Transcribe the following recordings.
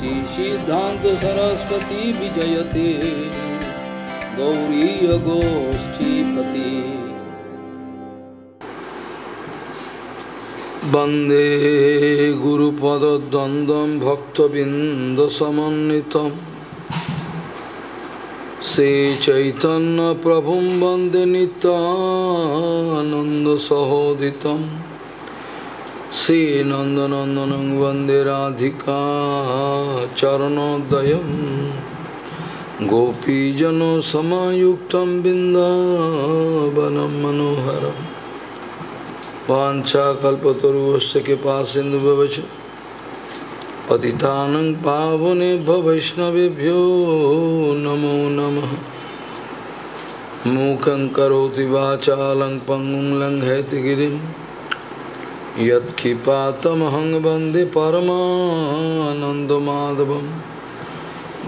श्रीसिद्धान्त सरस्वती विजयते। गौरीयगोष्ठीपति वन्दे गुरुपदद्वन्द्वं भक्तबिन्दसमन्वितम् श्रीचैतन्यप्रभुं वन्दे नित्यानन्दसहोदितं श्रीनन्दनन्दनं वंदे राधिका चरणोदयं। गोपीजनसमायुक्तं बिन्दावनं मनोहरं वाञ्छाकल्पतरुवस्य कृपासिन्धुभवच पतितानं पावनेभ्य वैष्णवेभ्यो नमो नमः। मूकं करोति वाचालं पङ्गुं लङ्घयति गिरिं यत्क्षिपातमहं वंदे परमानन्दमाधवं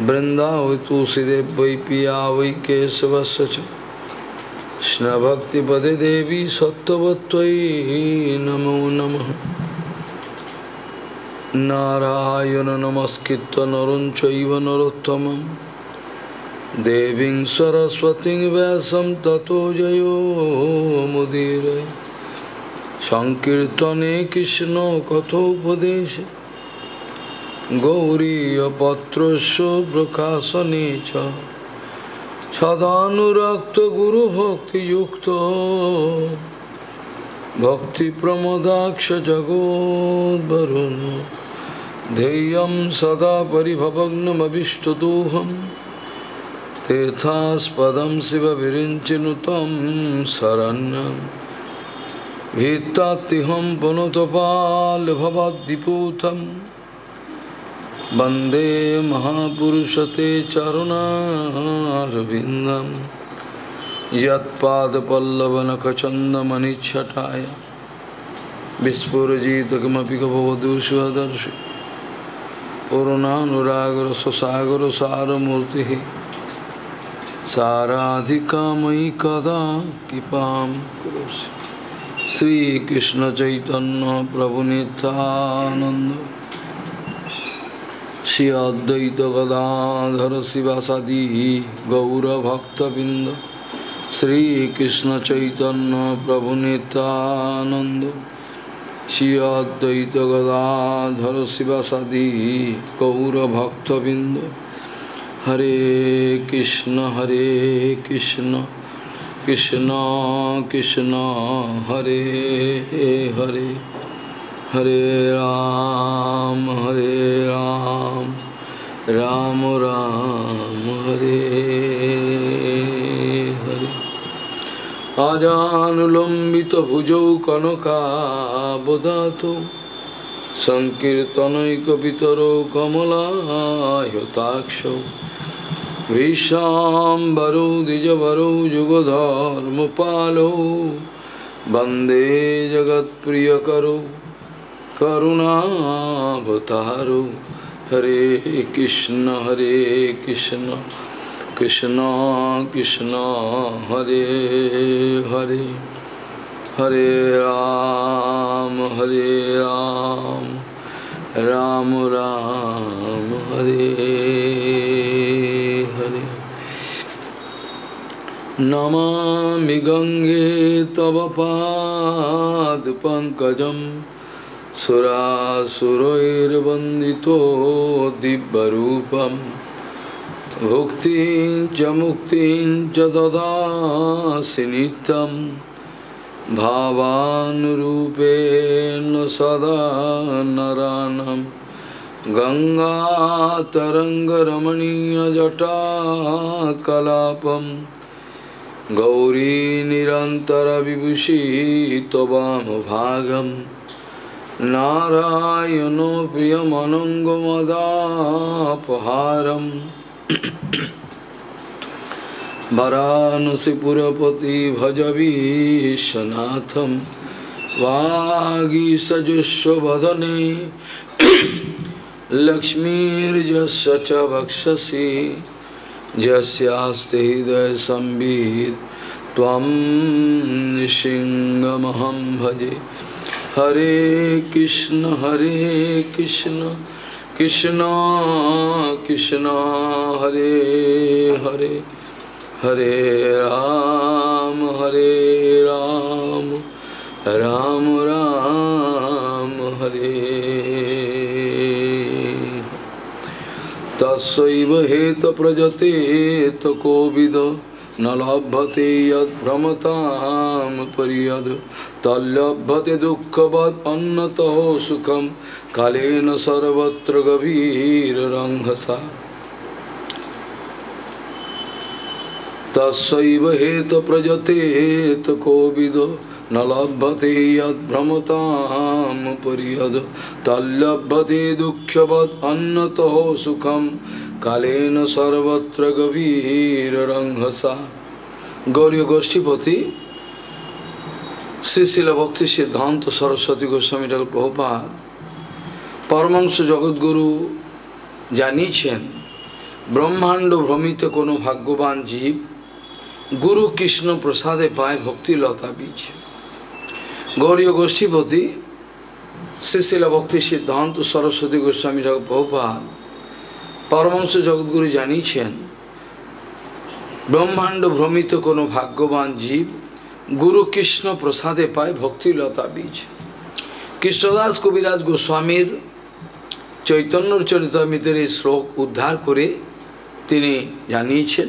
बृन्दावै तुलसीदेव वै पिया वै देवी सत्त्ववत्त्वयि नमो नमः। नारायण नमस्कृत नरं चैव नरोत्तमं देवीं सरस्वतीं व्यासं ततो जयो मुदीरे सङ्कीर्तने कृष्णकथोपदेशे गौरीयपत्रस्य प्रकाशने च सदानुरक्तगुरुभक्तियुक्तो भक्तिप्रमदाक्षजगोद्वरुन् ध्येयं सदा परिभवग्नमभिष्टदोहं तेथास्पदं शिवविरिञ्चिनुतं হেতাহম বনতপাল ভবাদ্দিপূতম বন্দে মহাপুরুষতে চরণারবিন্দম যৎপাদপল্লবনখচন্দমনিচ্ছটায় বিস্ফোরজিত কিমপি কভবধূষদর্শি করুণানুরাগর সসাগর সারমূর্তি সারাধিকাময়ী কদা কৃপাম করোসি শ্রীকৃষ্ণ চৈতন্য প্রভু নিত্যানন্দ। শ্রী অদ্বৈত গদাধর শিবাসাদি গৌরভক্তবৃন্দ। শ্রীকৃষ্ণ চৈতন্য প্রভু নিত্যানন্দ। শ্রী অদ্বৈত গদাধর শিবাসাদি গৌরভক্তবৃন্দ। হরে কৃষ্ণ হরে কৃষ্ণ। কৃষ্ণ কৃষ্ণ, হরে হরে হরে রাম হরে রাম রাম রাম, হরে হরে। আজানুলম্বিত ভুজৌ কনকাবদাত সংকীর্তনৈকিতর কমলাহ্যতাক্ষ ভীষাম্বরৌ দ্বিজবরৌ যুগধর্মপালৌ বন্দে জগৎপ্রিয়করৌ করুণাবতারৌ হরে কৃষ্ণ হরে কৃষ্ণ কৃষ্ণ কৃষ্ণ হরে হরে হরে রাম হরে রাম রাম রাম হরে হরে নমামি গঙ্গে তব পাদ পঙ্কজম সুরাসুরৈর্বন্দিতো দিব্যরূপম ভুক্তিং চ মুক্তিং চ দদাসি নিত্যম ভাবানুরূপেণ সদা নরানম गौरी निरन्तरविभूषी तवामभागं नारायणो प्रियमनङ्गमदापहारम् वरानसिपुरपति भजवीशनाथं वागीसजुष्वदने लक्ष्मीर्यस्य च वक्षसि यस्यास्ते हृदय संबित त्वं सिंहमहं भजे। हरे कृष्ण हरे कृष्ण। कृष्ण कृष्ण, हरे हरे। हरे राम हरे राम। राम राम, हरे। তস্যৈব হেত প্রজতে তো কোবিদ ন লভ্যতে যদ্ভ্রমতাম পরিয়দ তল্লভ্যতে দুঃখবৎ অন্নত সুখম কালেন সর্বত্র গভীর রঙ্ঘসা তস্যৈব হেত প্রজতে তো কোবিদ न लभते यद्भ्रमतां पर्यद तल्लभते दुःखवत् अन्नतो सुखं कालेन सर्वत्र गभीररङ्घसा গৌরীয় গোষ্ঠীপতি শ্রীশিল ভক্তি সিদ্ধান্ত সরস্বতী গোস্বামী ঠাকুর প্রভুপাত পরমাংশ জগৎগুরু জানিয়েছেন ব্রহ্মাণ্ড ভ্রমিত কোনো ভাগ্যবান জীব গুরু কৃষ্ণ প্রসাদে পায় ভক্তিলতা বীজ গৌরীয় গোষ্ঠীপতি শ্রীশিলা ভক্তি সিদ্ধান্ত সরস্বতী গোস্বামী ঠাকুর পরমংশ জগৎগুরু জানিয়েছেন, ব্রহ্মাণ্ড ভ্রমিত কোনো ভাগ্যবান জীব গুরু কৃষ্ণ প্রসাদে পায় ভক্তিলতা বীজ। কৃষ্ণদাস কবিরাজ গোস্বামীর চৈতন্যর চরিতামিতের এই শ্লোক উদ্ধার করে তিনি জানিয়েছেন।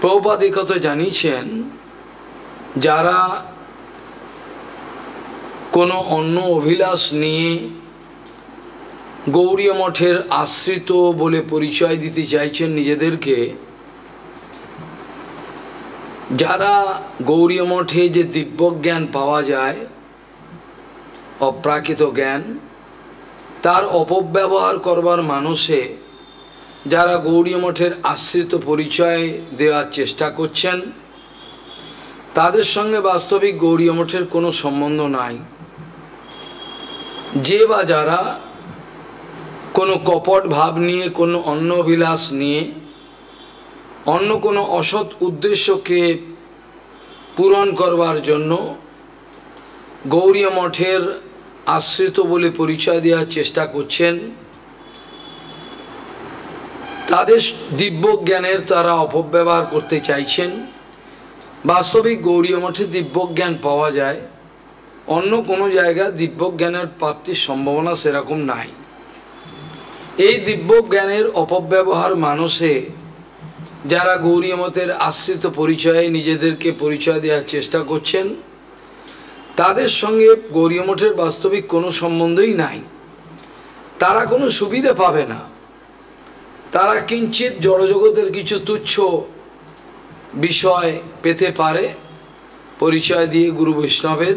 প্রভুপাদ কথা জানিয়েছেন, যারা কোনো অন্য অভিলাষ নিয়ে গৌরীয় মঠের আশ্রিত বলে পরিচয় দিতে চাইছেন নিজেদেরকে। যারা গৌরীয় মঠে যে দিব্য জ্ঞান পাওয়া যায়, অপ্রাকৃত জ্ঞান, তার অপব্যবহার করবার মানুষে যারা গৌরী মঠের আশ্রিত পরিচয় দেওয়ার চেষ্টা করছেন, তাদের সঙ্গে বাস্তবিক গৌরী মঠের কোনো সম্বন্ধ নাই। যে বা যারা কোনো কপট ভাব নিয়ে, কোনো অন্য অভিলাষ নিয়ে, অন্য কোনো অসৎ উদ্দেশ্যকে পূরণ করবার জন্য গৌরী মঠের আশ্রিত বলে পরিচয় দেওয়ার চেষ্টা করছেন, তাদের দিব্য জ্ঞানের তারা অপব্যবহার করতে চাইছেন। বাস্তবিক গৌরী মঠে দিব্য জ্ঞান পাওয়া যায়। অন্য কোনো জায়গায় দিব্যজ্ঞানের প্রাপ্তির সম্ভাবনা সেরকম নাই। এই দিব্যজ্ঞানের অপব্যবহার মানুষে যারা গৌরী মতের আশ্রিত পরিচয়ে নিজেদেরকে পরিচয় দেওয়ার চেষ্টা করছেন, তাদের সঙ্গে গৌরী মঠের বাস্তবিক কোনো সম্বন্ধই নাই। তারা কোনো সুবিধা পাবে না। তারা কিঞ্চিত জড়জগতের কিছু তুচ্ছ বিষয় পেতে পারে, পরিচয় দিয়ে গুরু বৈষ্ণবের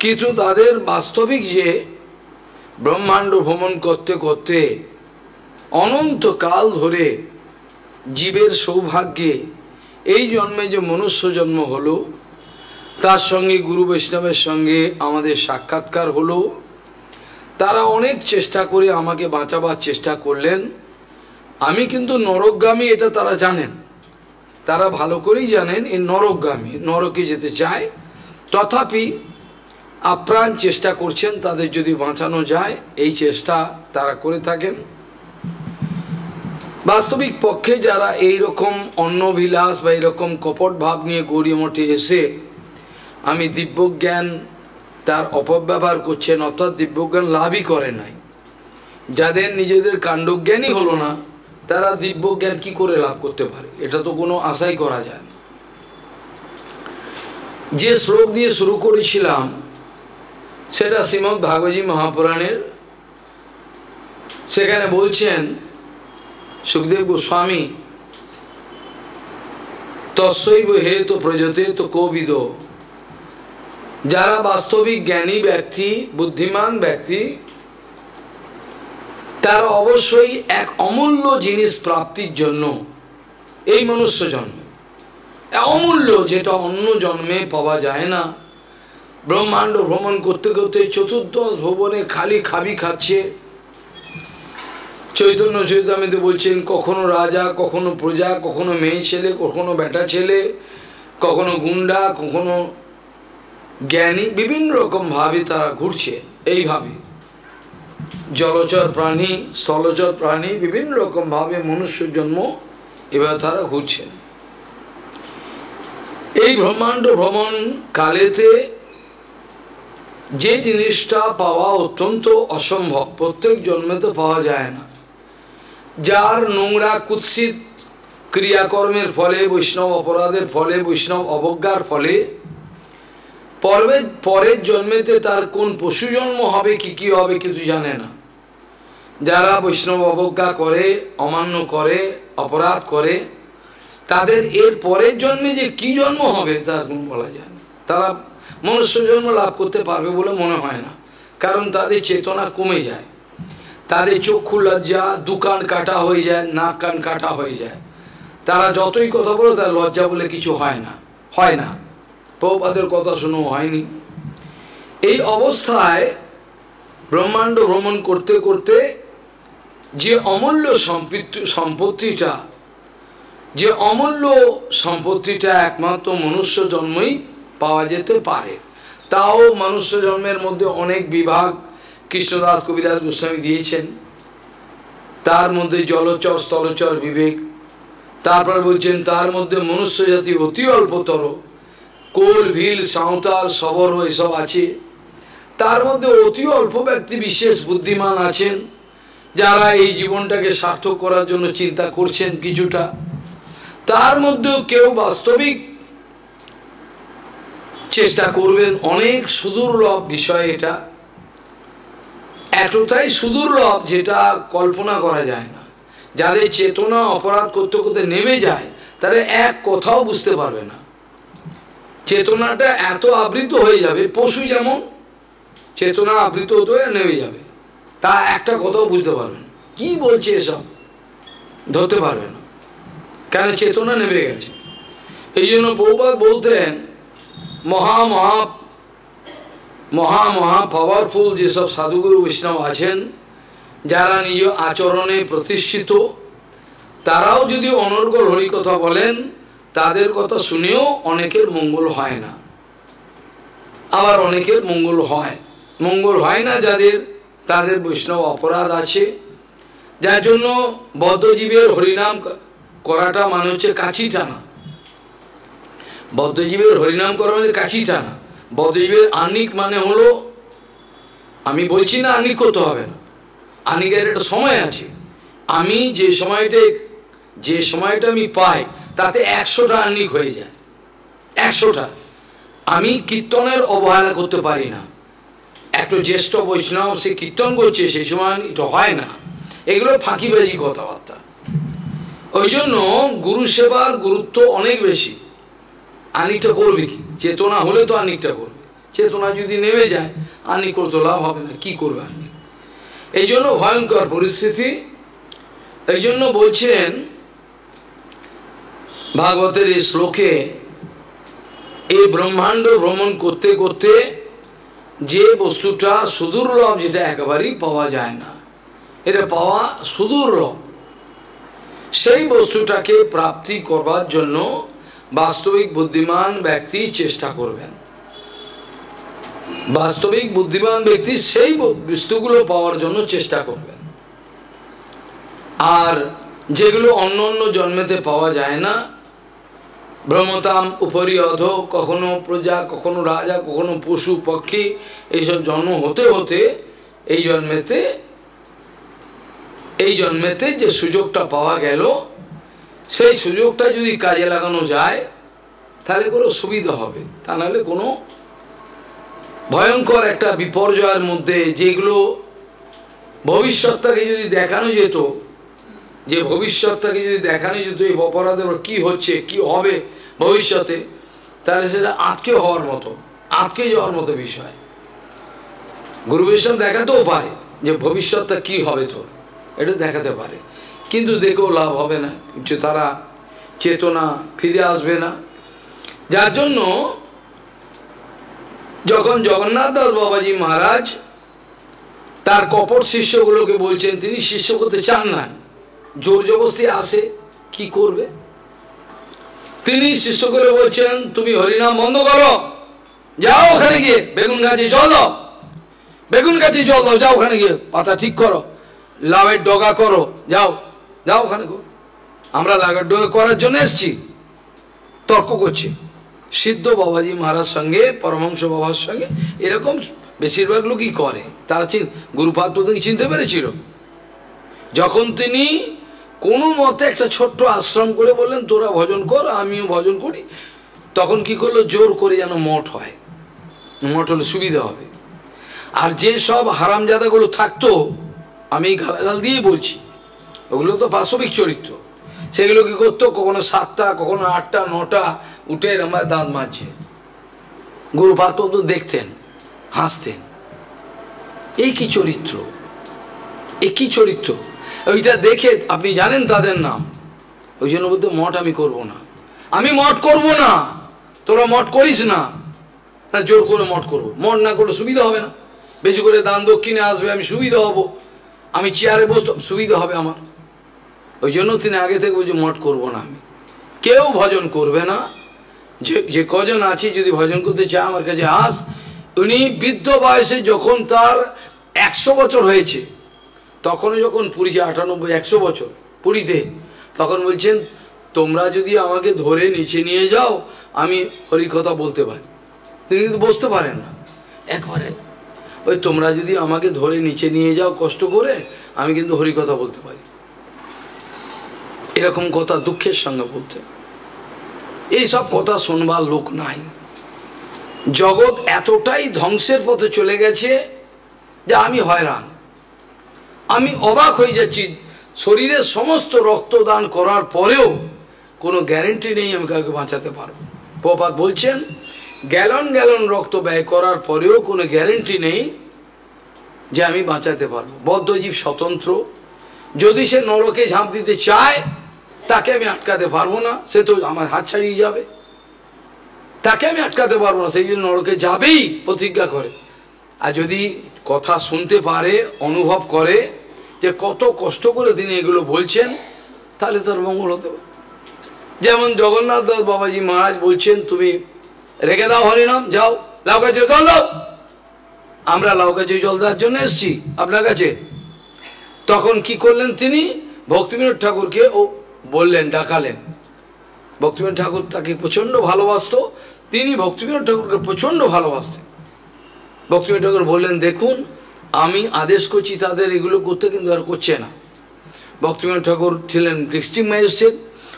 কিন্তু তাদের বাস্তবিক যে ব্রহ্মাণ্ড ভ্রমণ করতে করতে অনন্তকাল ধরে জীবের সৌভাগ্যে এই জন্মে যে মনুষ্য জন্ম হলো, তার সঙ্গে গুরু বৈষ্ণবের সঙ্গে আমাদের সাক্ষাৎকার হলো। তারা অনেক চেষ্টা করে আমাকে বাঁচাবার চেষ্টা করলেন। আমি কিন্তু নরকগামী এটা তারা জানেন। তারা ভালো করেই জানেন এই নরকগামী, নরকে যেতে চায়। তথাপি আপ্রাণ চেষ্টা করছেন, তাদের যদি বাঁচানো যায়, এই চেষ্টা তারা করে থাকেন। বাস্তবিক পক্ষে যারা এই রকম অন্নবিলাস বা এরকম কপট ভাব নিয়ে গৌরী মঠে এসে আমি দিব্যজ্ঞান তার অপব্যবহার করছেন, অর্থাৎ দিব্যজ্ঞান লাভই করে নাই। যাদের নিজেদের কাণ্ডজ্ঞানই হলো না, তারা দিব্যজ্ঞান কি করে লাভ করতে পারে? এটা তো কোনো আশাই করা যায় যে শ্লোক দিয়ে শুরু করেছিলাম সেটা শ্রীমৎ ভাগবতী মহাপুরাণের। সেখানে বলছেন, সুখদেব গোস্বামী তস্যৈব হে তো প্রজতে তো কবিদ। যারা বাস্তবিক জ্ঞানী ব্যক্তি, বুদ্ধিমান ব্যক্তি, তারা অবশ্যই এক অমূল্য জিনিস প্রাপ্তির জন্য এই মনুষ্য জন্ম। অমূল্য যেটা অন্য জন্মে পাওয়া যায় না। ব্রহ্মাণ্ড ভ্রমণ করতে করতে চতুর্দশ ভবনে খালি খাবি খাচ্ছে। চৈতন্য চৈতামিতে বলছেন, কখনো রাজা, কখনো প্রজা, কখনো মেয়ে ছেলে, কখনো বেটা ছেলে, কখনো গুন্ডা, কখনো জ্ঞানী, বিভিন্ন রকম ভাবে তারা ঘুরছে। এইভাবে জলচর প্রাণী, স্থলচর প্রাণী, বিভিন্ন রকমভাবে মনুষ্য জন্ম এবার তারা ঘুরছেন এই ব্রহ্মাণ্ড ভ্রমণ কালেতে যে জিনিসটা পাওয়া অত্যন্ত অসম্ভব, প্রত্যেক জন্মে তো পাওয়া যায় না। যার নোংরা কুৎসিত ক্রিয়াকর্মের ফলে, বৈষ্ণব অপরাধের ফলে, বৈষ্ণব অবজ্ঞার ফলে পর্বের পরের জন্মেতে তার কোন পশু জন্ম হবে, কি কি হবে কিছু জানে না। যারা বৈষ্ণব অবজ্ঞা করে, অমান্য করে, অপরাধ করে, তাদের এর পরের জন্মে যে কি জন্ম হবে, তার কোন বলা যায় না। তারা মনুষ্য জন্ম লাভ করতে পারবে বলে মনে হয় না। কারণ তাদের চেতনা কমে যায়। তাদের চক্ষু লজ্জা, দুকান কাটা হয়ে যায়, নাক কান কাটা হয়ে যায়। তারা যতই কথা বলে, তার লজ্জা বলে কিছু হয় না হয় না। প্রভুপাদের কথা শুনেও হয়নি। এই অবস্থায় ব্রহ্মাণ্ড ভ্রমণ করতে করতে যে অমূল্য সম্পত্তি সম্পত্তিটা যে অমূল্য সম্পত্তিটা একমাত্র মনুষ্য জন্মই পাওয়া যেতে পারে। তাও মনুষ্য জন্মের মধ্যে অনেক বিভাগ কৃষ্ণদাস কবিরাজ গোস্বামী দিয়েছেন। তার মধ্যে জলচর, স্থলচর বিবেক। তারপর বলছেন, তার মধ্যে মনুষ্য জাতি অতি অল্পতর। কোল, ভিল, সাঁওতাল, সবর এসব আছে। তার মধ্যে অতি অল্প ব্যক্তি বিশেষ বুদ্ধিমান আছেন, যারা এই জীবনটাকে সার্থক করার জন্য চিন্তা করছেন কিছুটা। তার মধ্যেও কেউ বাস্তবিক চেষ্টা করবেন, অনেক সুদূর্লভ বিষয় এটা। এতটাই সুদূর্লভ যেটা কল্পনা করা যায় না। যাদের চেতনা অপরাধ করতে করতে নেমে যায়, তারা এক কথাও বুঝতে পারবে না। চেতনাটা এত আবৃত হয়ে যাবে, পশু যেমন, চেতনা আবৃত হতে নেমে যাবে। তা একটা কথাও বুঝতে পারবেন কি বলছে এসব? ধরতে পারবে না। কেন? চেতনা নেমে গেছে। এই জন্য বহুবার বলতেন মহা মহা মহা মহা পাওয়ারফুল যেসব সাধুগুরু বৈষ্ণব আছেন, যারা নিজ আচরণে প্রতিষ্ঠিত, তারাও যদি অনর্গল হরিকথা বলেন, তাদের কথা শুনেও অনেকের মঙ্গল হয় না। আবার অনেকের মঙ্গল হয়। মঙ্গল হয় না যাদের, তাদের বৈষ্ণব অপরাধ আছে। যার জন্য বদ্ধজীবের হরিনাম করাটা মানে হচ্ছে কাছি টানা বদ্ধজীবের হরিনাম করা মানে কাছি টানা বদ্ধজীবের আনিক মানে হলো, আমি বলছি না আনিক করতে হবে না। আনিকের একটা সময় আছে। আমি যে সময়টা যে সময়টা আমি পাই, তাতে একশোটা আনিক হয়ে যায়। একশোটা। আমি কীর্তনের অবহেলা করতে পারি না। একটা জ্যেষ্ঠ বৈষ্ণব সে কীর্তন করছে, সেই সময় এটা হয় না। এগুলো ফাঁকিবাজি কথাবার্তা। ওই জন্য গুরু সেবার গুরুত্ব অনেক বেশি। আনিকটা করবে কি? চেতনা হলে তো আনিকটা করবে। চেতনা যদি নেমে যায় আনিক করতে লাভ হবে না, কি করবে আনিক? এই জন্য ভয়ঙ্কর পরিস্থিতি। এই জন্য বলছেন ভাগবতের এই শ্লোকে, এই ব্রহ্মাণ্ড ভ্রমণ করতে করতে যে বস্তুটা সুদূর্লভ যেটা একেবারেই পাওয়া যায় না, এটা পাওয়া সুদূর্লভ সেই বস্তুটাকে প্রাপ্তি করবার জন্য বাস্তবিক বুদ্ধিমান ব্যক্তি চেষ্টা করবেন। বাস্তবিক বুদ্ধিমান ব্যক্তি সেই বস্তুগুলো পাওয়ার জন্য চেষ্টা করবেন। আর যেগুলো অন্য অন্য জন্মেতে পাওয়া যায় না, ব্রহ্মতাম উপরি অধ, কখনো প্রজা, কখনো রাজা, কখনো পশু, পক্ষী, এইসব জন্ম হতে হতে এই জন্মেতে এই জন্মেতে যে সুযোগটা পাওয়া গেল সেই সুযোগটা যদি কাজে লাগানো যায়, তাহলে কোনো সুবিধা হবে। তা নাহলে কোনো ভয়ঙ্কর একটা বিপর্যয়ের মধ্যে যেগুলো ভবিষ্যৎটাকে যদি দেখানো যেত, যে ভবিষ্যৎটাকে যদি দেখানো যেত, এই অপরাধের কী হচ্ছে, কি হবে ভবিষ্যতে, তাহলে সেটা আটকে হওয়ার মতো আটকে যাওয়ার মতো বিষয়। গুরু বৈষ্ণব দেখাতেও পারে যে ভবিষ্যৎটা কি হবে তোর, এটা দেখাতে পারে। কিন্তু দেখেও লাভ হবে না, যে তারা চেতনা ফিরে আসবে না। যার জন্য যখন জগন্নাথ দাস বাবাজি মহারাজ তার কপট শিষ্যগুলোকে বলছেন, তিনি শিষ্য করতে চান না, জোর জবস্তি আসে, কি করবে? তিনি শিষ্য করে বলছেন, তুমি হরিনাম বন্ধ করো, যাও ওখানে গিয়ে, বেগুন গাছে জল দাও, বেগুন গাছে জল দাও, যাও ওখানে গিয়ে, পাতা ঠিক করো লাভের ডগা করো, যাও। যাও ওখানে করো আমরা লাভের করার জন্য এসছি। তর্ক করছি। সিদ্ধ বাবাজি মহারাজ সঙ্গে, পরমহংস বাবার সঙ্গে, এরকম বেশিরভাগ লোকই করে। তারা চিন, গুরুপাদ চিনতে পেরেছিল। যখন তিনি কোনো মতে একটা ছোট্ট আশ্রম করে বললেন, তোরা ভজন কর, আমিও ভজন করি। তখন কি করল? জোর করে যেন মঠ হয়। মঠ হলে সুবিধা হবে। আর যে সব হারামজাদাগুলো থাকতো, আমি গালাগাল দিয়েই বলছি। ওগুলো তো বাস্তবিক চরিত্র। সেগুলো কি করতো? কখনো সাতটা, কখনো আটটা, নটা, উঠে আমার দাঁত মারছে গুরুপাত তো দেখতেন, হাসতেন। এই কি চরিত্র? এই কি চরিত্র? ওইটা দেখে আপনি জানেন তাদের নাম। ওই জন্য বলতে মঠ আমি করব না। আমি মঠ করব না। তোরা মঠ করিস না। না, জোর করে মঠ করব। মঠ না করলে সুবিধা হবে না। বেশি করে দান দক্ষিণে আসবে, আমি সুবিধা হব। আমি চেয়ারে বসতে সুবিধা হবে আমার। ওই জন্য তিনি আগে থেকে বলছে, মঠ করব না আমি। কেউ ভজন করবে না। যে যে কজন আছে, যদি ভজন করতে চায়, আমার কাছে আস। উনি বৃদ্ধ বয়সে যখন তার একশো বছর হয়েছে, তখন যখন পুরীতে আটানব্বই, একশো বছর পুরীতে, তখন বলছেন, তোমরা যদি আমাকে ধরে নিচে নিয়ে যাও, আমি হরিকথা বলতে পারি। তিনি কিন্তু বসতে পারেন না। একবারে, ওই তোমরা যদি আমাকে ধরে নিচে নিয়ে যাও কষ্ট করে, আমি কিন্তু হরিকথা বলতে পারি। এরকম কথা দুঃখের সঙ্গে বলতে। এইসব কথা শোনবার লোক নাই। জগৎ এতটাই ধ্বংসের পথে চলে গেছে যে আমি হয়রান। আমি অবাক হয়ে যাচ্ছি। শরীরের সমস্ত রক্তদান করার পরেও কোনো গ্যারেন্টি নেই আমি কাউকে বাঁচাতে পারব। প্রপাত বলছেন, গ্যালন গ্যালন রক্ত ব্যয় করার পরেও কোনো গ্যারেন্টি নেই যে আমি বাঁচাতে পারব। বদ্ধজীব স্বতন্ত্র। যদি সে নরকে ঝাঁপ দিতে চায় তাকে আমি আটকাতে পারব না, সে তো আমার হাত ছাড়িয়ে যাবে। তাকে আমি আটকাতে পারব না, সেই জন্য নরকে যাবেই প্রতিজ্ঞা করে। আর যদি কথা শুনতে পারে, অনুভব করে যে কত কষ্ট করে তিনি এগুলো বলছেন, তাহলে তার মঙ্গল হতে যেমন জগন্নাথ দাস বাবাজি মহারাজ বলছেন, তুমি রেখে দাও হরিনাম, যাও, লাউ গাছে জল দাও। আমরা লাউ গাছে জল দেওয়ার জন্য এসছি আপনার কাছে। তখন কি করলেন তিনি? ভক্তিবিনোদ ঠাকুরকে ও বললেন, ডাকালেন। ভক্তিবিনোদ ঠাকুর তাকে প্রচণ্ড ভালোবাসত। তিনি ভক্তিবিনোদ ঠাকুরকে প্রচণ্ড ভালোবাসতেন। ভক্তিবিনোদ ঠাকুর বললেন, দেখুন, আমি আদেশ করছি তাদের এগুলো করতে, কিন্তু আর করছে না। ভক্তিবিনোদ ঠাকুর ছিলেন ডিস্ট্রিক্ট ম্যাজিস্ট্রেট,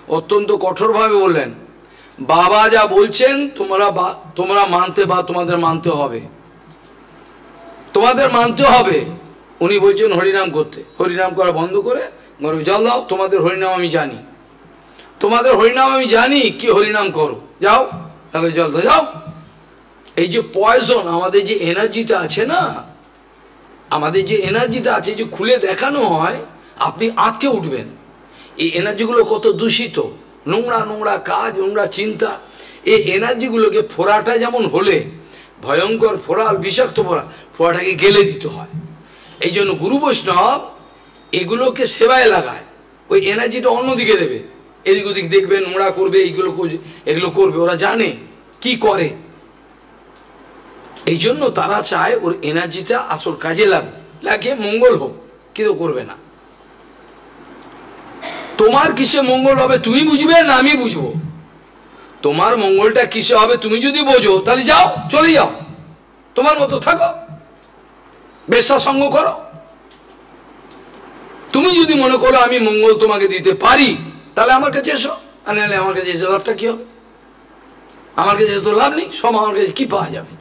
অত্যন্ত কঠোরভাবে বললেন, বাবা যা বলছেন, তোমরা তোমরা মানতে বা, তোমাদের মানতে হবে। তোমাদের মানতে হবে। উনি বলছেন, হরিনাম করতে। হরিনাম করা বন্ধ করে গর্বে জল দাও তোমাদের হরিনাম আমি জানি। তোমাদের হরিনাম আমি জানি, কি হরিনাম করো? যাও, তাহলে জল দাও যাও। এই যে পয়জন আমাদের যে এনার্জিটা আছে না, আমাদের যে এনার্জিটা আছে, যে খুলে দেখানো হয়, আপনি আটকে উঠবেন। এই এনার্জিগুলো কত দূষিত। নোংরা নোংরা কাজ, নোংরা চিন্তা। এই এনার্জিগুলোকে ফোড়াটা যেমন হলে, ভয়ঙ্কর ফোড়া বিষাক্ত ফোড়া, ফোড়াটাকে গেলে দিতে হয়। এই জন্য গুরু বৈষ্ণব এগুলোকে সেবায় লাগায়। ওই এনার্জিটা অন্যদিকে দেবে। এদিক ওদিক দেখবে নোংরা করবে, এইগুলো এগুলো করবে, ওরা জানে কি করে। এই জন্য তারা চায় ওর এনার্জিটা আসল কাজে লাগ লাগে মঙ্গল হোক, কিন্তু করবে না। তোমার কিসে মঙ্গল হবে তুমি বুঝবে না আমি বুঝব। তোমার মঙ্গলটা কিসে হবে তুমি যদি বোঝো, তাহলে যাও, চলে যাও। তোমার মতো থাকো। বেশা সঙ্গ করো। তুমি যদি মনে করো আমি মঙ্গল তোমাকে দিতে পারি, তাহলে আমার কাছে এসো। আর নাহলে আমার কাছে এসে লাভটা কি হবে? আমার কাছে তো লাভ নেই, সব আমার কাছে কি পাওয়া যাবে?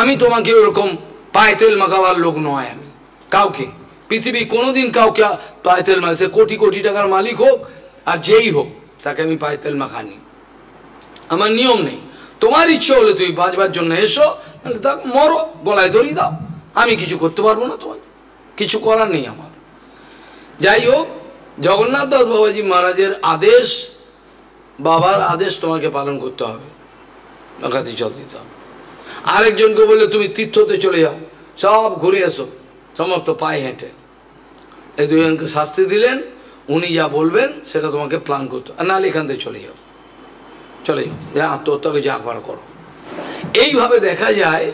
আমি তোমাকে ওরকম পায়ে তেল মাখাবার লোক নয় আমি। কাউকে পৃথিবী কোনোদিন কাউকে পায়ে তেল মাখছে কোটি কোটি টাকার মালিক হোক আর যেই হোক, তাকে আমি পায়ে তেল মাখানি। আমার নিয়ম নেই। তোমার ইচ্ছে হলে তুমি বাঁচবার জন্য এসো তাহলে তা মরো, গলায় ধরিয়ে দাও। আমি কিছু করতে পারব না তোমার কিছু করার নেই আমার। যাই হোক, জগন্নাথ দাস বাবাজি মহারাজের আদেশ, বাবার আদেশ তোমাকে পালন করতে হবে। একাতি জল দিতে হবে। আরেকজনকে বললে, তুমি তীর্থতে চলে যাও। সব ঘুরে এসো। সমস্ত পায়ে হেঁটে। এই দুজনকে শাস্তি দিলেন। উনি যা বলবেন, সেটা তোমাকে প্ল্যান করতে আর নাহলে এখান থেকে চলে যাও। চলে যাও। যে আত্মহত্যাকে যা একবার করো। এইভাবে দেখা যায়,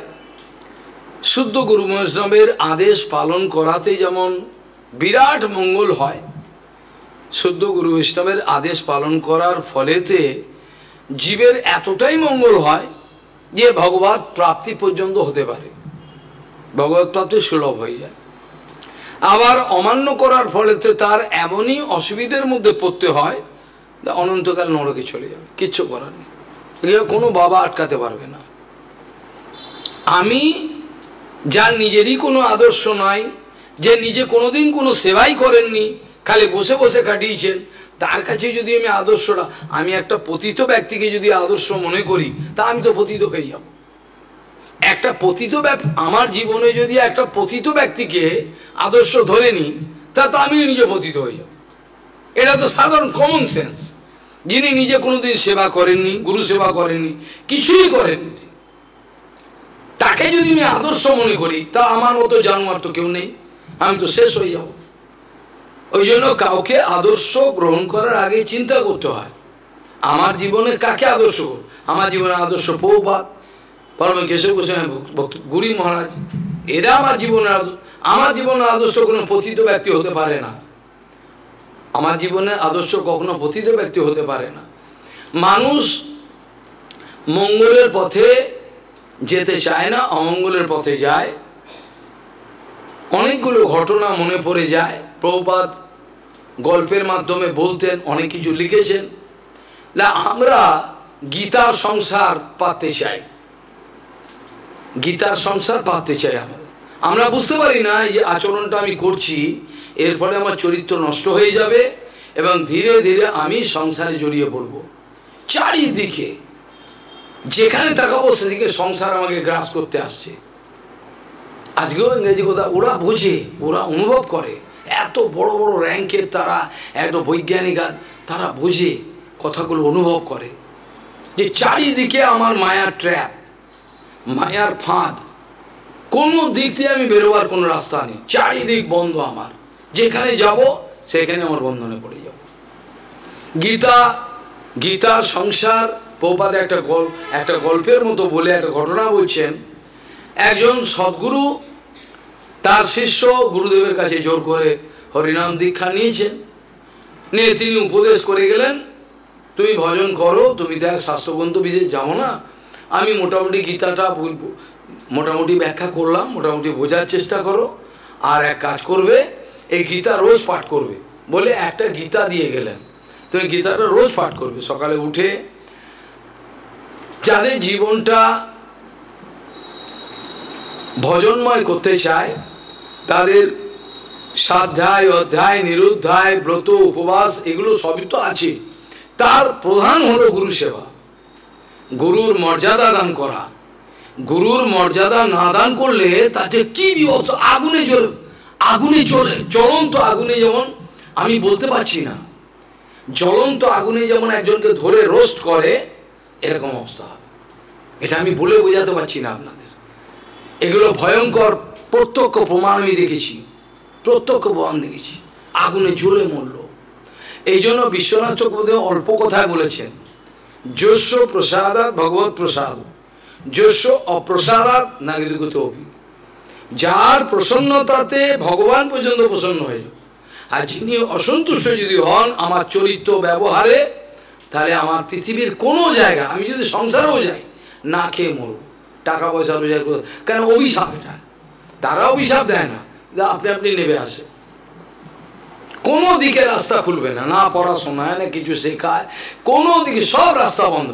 শুদ্ধ গুরু বৈষ্ণবের আদেশ পালন করাতে যেমন বিরাট মঙ্গল হয়। শুদ্ধ গুরু বৈষ্ণবের আদেশ পালন করার ফলেতে জীবের এতটাই মঙ্গল হয় যে ভগবত প্রাপ্তি পর্যন্ত হতে পারে। ভগবত প্রাপ্তি সুলভ হয়ে যায়। আবার অমান্য করার ফলেতে তার এমনই অসুবিধের মধ্যে পড়তে হয় অনন্তকাল নরকে চলে যাবে, কিচ্ছু করার নেই। কোনো বাবা আটকাতে পারবে না। আমি যার নিজেরই কোনো আদর্শ নয় যে নিজে কোনোদিন কোনো সেবাই করেননি, খালি বসে বসে কাটিয়েছেন, তার কাছে যদি আমি আদর্শটা, আমি একটা পতিত ব্যক্তিকে যদি আদর্শ মনে করি, তা আমি তো পতিত হয়ে যাব। একটা পতিত আমার জীবনে যদি একটা পতিত ব্যক্তিকে আদর্শ ধরে নিই, তা তো আমি নিজে পতিত হয়ে যাব। এটা তো সাধারণ কমন সেন্স যিনি নিজে কোনোদিন সেবা করেননি, গুরু সেবা করেননি, কিছুই করেননি, তাকে যদি আমি আদর্শ মনে করি, তা আমার মতো জানোয়ার তো কেউ নেই। আমি তো শেষ হয়ে যাব। ওই জন্য কাউকে আদর্শ গ্রহণ করার আগে চিন্তা করতে হয়, আমার জীবনে কাকে আদর্শ আমার জীবনে আদর্শ পৌপাত পরম কেশব গোস্বামী গুরি মহারাজ, এরা আমার জীবনের আমার জীবনের আদর্শ কোনো পথিত ব্যক্তি হতে পারে না। আমার জীবনের আদর্শ কখনো পথিত ব্যক্তি হতে পারে না। মানুষ মঙ্গলের পথে যেতে চায় না, অমঙ্গলের পথে যায় অনেকগুলো ঘটনা মনে পড়ে যায়। প্রভুপাত গল্পের মাধ্যমে বলতেন, অনেক কিছু লিখেছেন। না আমরা গীতার সংসার পাতে চাই। গীতার সংসার পাতে চাই আমরা। আমরা বুঝতে পারি না যে আচরণটা আমি করছি, এর ফলে আমার চরিত্র নষ্ট হয়ে যাবে এবং ধীরে ধীরে আমি সংসারে জড়িয়ে পড়ব। চারিদিকে যেখানে তাকাবো, সেদিকে সংসার আমাকে গ্রাস করতে আসছে। আজকেও ইংরেজি কথা, ওরা বোঝে, ওরা অনুভব করে। এত বড় বড় র্যাঙ্কের তারা একটা বৈজ্ঞানিক তারা বোঝে, কথাগুলো অনুভব করে। যে চারিদিকে আমার মায়ার ট্র্যাপ মায়ার ফাঁদ, কোনো দিক থেকে আমি বেরোবার কোনো রাস্তা নেই। চারিদিক বন্ধ আমার। যেখানে যাব, সেখানে আমার বন্ধনে পড়ে যাব। গীতা, গীতার সংসার পৌপাতে একটা গল্প একটা গল্পের মতো বলে একটা ঘটনা বলছেন। একজন সদ্গুরু, তার শিষ্য গুরুদেবের কাছে জোর করে হরিনাম দীক্ষা নিয়েছেন। নিয়ে তিনি উপদেশ করে গেলেন, তুমি ভজন করো, তুমি দেখ স্বাস্থ্যগ্রন্থ বিশেষ যাও না। আমি মোটামুটি গীতাটা মোটামুটি ব্যাখ্যা করলাম, মোটামুটি বোঝার চেষ্টা করো। আর এক কাজ করবে, এই গীতা রোজ পাঠ করবে। বলে একটা গীতা দিয়ে গেলেন। তুমি গীতাটা রোজ পাঠ করবে। সকালে উঠে যাদের জীবনটা ভজনময় করতে চায়, তাদের সাধ্যায়, অধ্যায়, নিরুদ্ধায়, ব্রত, উপবাস, এগুলো সবই তো আছে। তার প্রধান হলো গুরু সেবা। গুরুর মর্যাদা দান করা। গুরুর মর্যাদা না দান করলে তাতে কি বিভৎস আগুনে জ্বলে, আগুনে চলে জ্বলন্ত আগুনে যেমন, আমি বলতে পারছি না। জ্বলন্ত আগুনে যেমন একজনকে ধরে রোস্ট করে, এরকম অবস্থা। এটা আমি বলে বোঝাতে পারছি না আপনাদের এগুলো ভয়ঙ্কর প্রত্যক্ষ প্রমাণ আমি দেখেছি, প্রত্যক্ষ প্রমাণ দেখেছি। আগুনে জ্বলে মরল। এই জন্য বিশ্বনাথ চক্রবর্তী অল্প কথায় বলেছেন যস্য প্রসাদাত ভগবত প্রসাদ যস্য অপ্রসাদাত নাগরিকত অভি যার প্রসন্নতাতে ভগবান পর্যন্ত প্রসন্ন হয়ে আর যিনি অসন্তুষ্ট যদি হন আমার চরিত্র ব্যবহারে, তাহলে আমার পৃথিবীর কোনো জায়গা, আমি যদি সংসারেও যাই, না খেয়ে মরব। টাকা পয়সা রোজগার করে কেন অভিশাপ এটা? তারা অভিশাপ দেয় না আপনি আপনি নেবে আসে। কোনো দিকে রাস্তা খুলবে না না পড়াশোনায়, না কিছু শেখায়, কোনো দিকে সব রাস্তা বন্ধ।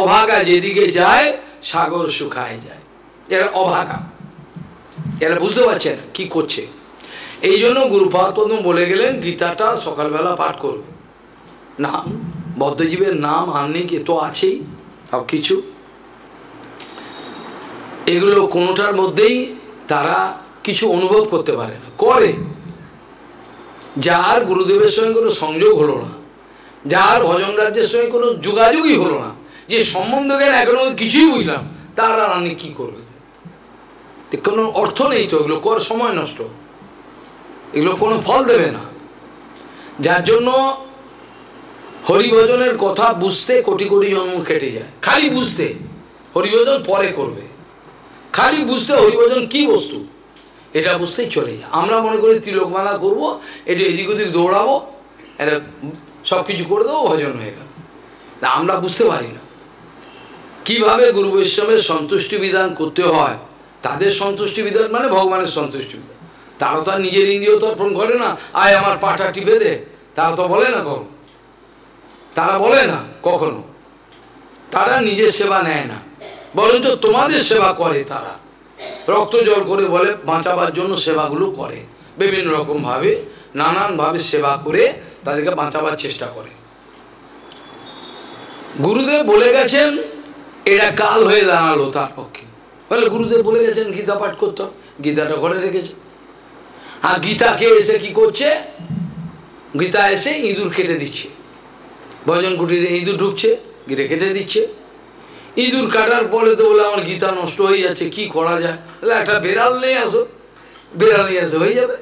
অভাগা যেদিকে যায়, সাগর শুকায় যায়। এরা অভাগা। এরা বুঝতে পারছে না কি করছে। এই জন্য গুরুপাদ বলে গেলেন, গীতাটা সকালবেলা পাঠ করবে নাম, বদ্ধজীবের নাম কি তো আছেই, সব কিছু। এগুলো কোনোটার মধ্যেই তারা কিছু অনুভব করতে পারে না। করে। যার গুরুদেবের সঙ্গে কোনো সংযোগ হলো না। যার ভজন রাজ্যের সঙ্গে কোনো যোগাযোগই হলো না। যে সম্বন্ধ জ্ঞান এখনও কিছুই বুঝলাম, তারা আমি কি করবে? কোনো অর্থ নেই তো, এগুলো কর সময় নষ্ট। এগুলো কোনো ফল দেবে না। যার জন্য হরিভজনের কথা বুঝতে কোটি কোটি জন্ম কেটে যায়। খালি বুঝতে, হরিভজন পরে করবে। খালি বুঝতে হরিভজন কি বস্তু? এটা বুঝতেই চলে যায়। আমরা মনে করি তিলকমালা করব, এটা এদিক ওদিক দৌড়াবো, এটা সব কিছু করে দেবো, ভজন হয়ে গেল। আমরা বুঝতে পারি না। কীভাবে গুরু বৈষ্ণবের সন্তুষ্টি বিধান করতে হয়? তাদের সন্তুষ্টি বিধান মানে ভগবানের সন্তুষ্টি বিধান। তারা তো আর নিজের ইন্দ্রিয় তর্পণ করে না। আয়, আমার পাটা টিপে দে। তারা তো বলে না কখনো। তারা বলে না কখনো। তারা নিজের সেবা নেয় না। বরঞ্চ তোমাদের সেবা করে তারা। রক্ত জল করে বলে, বাঁচাবার জন্য সেবাগুলো করে। বিভিন্ন রকমভাবে, নানানভাবে সেবা করে তাদেরকে বাঁচাবার চেষ্টা করে। গুরুদেব বলে গেছেন, এটা কাল হয়ে দাঁড়াল তার পক্ষে। বলে, গুরুদেব বলে গেছেন, গীতা পাঠ করতে। গীতাটা ঘরে রেখেছে। আর গীতাকে এসে কি করছে? গীতা এসে ইঁদুর কেটে দিচ্ছে। ভজন কুটিরে ইঁদুর ঢুকছে, গিরে কেটে দিচ্ছে। ইঁদুর কাটার পরে তো বলে আমার গীতা নষ্ট হয়ে যাচ্ছে, কি করা যায়? বলে, একটা বেড়াল নিয়ে আসো। বেড়াল নিয়ে এসে হয়ে যাবে।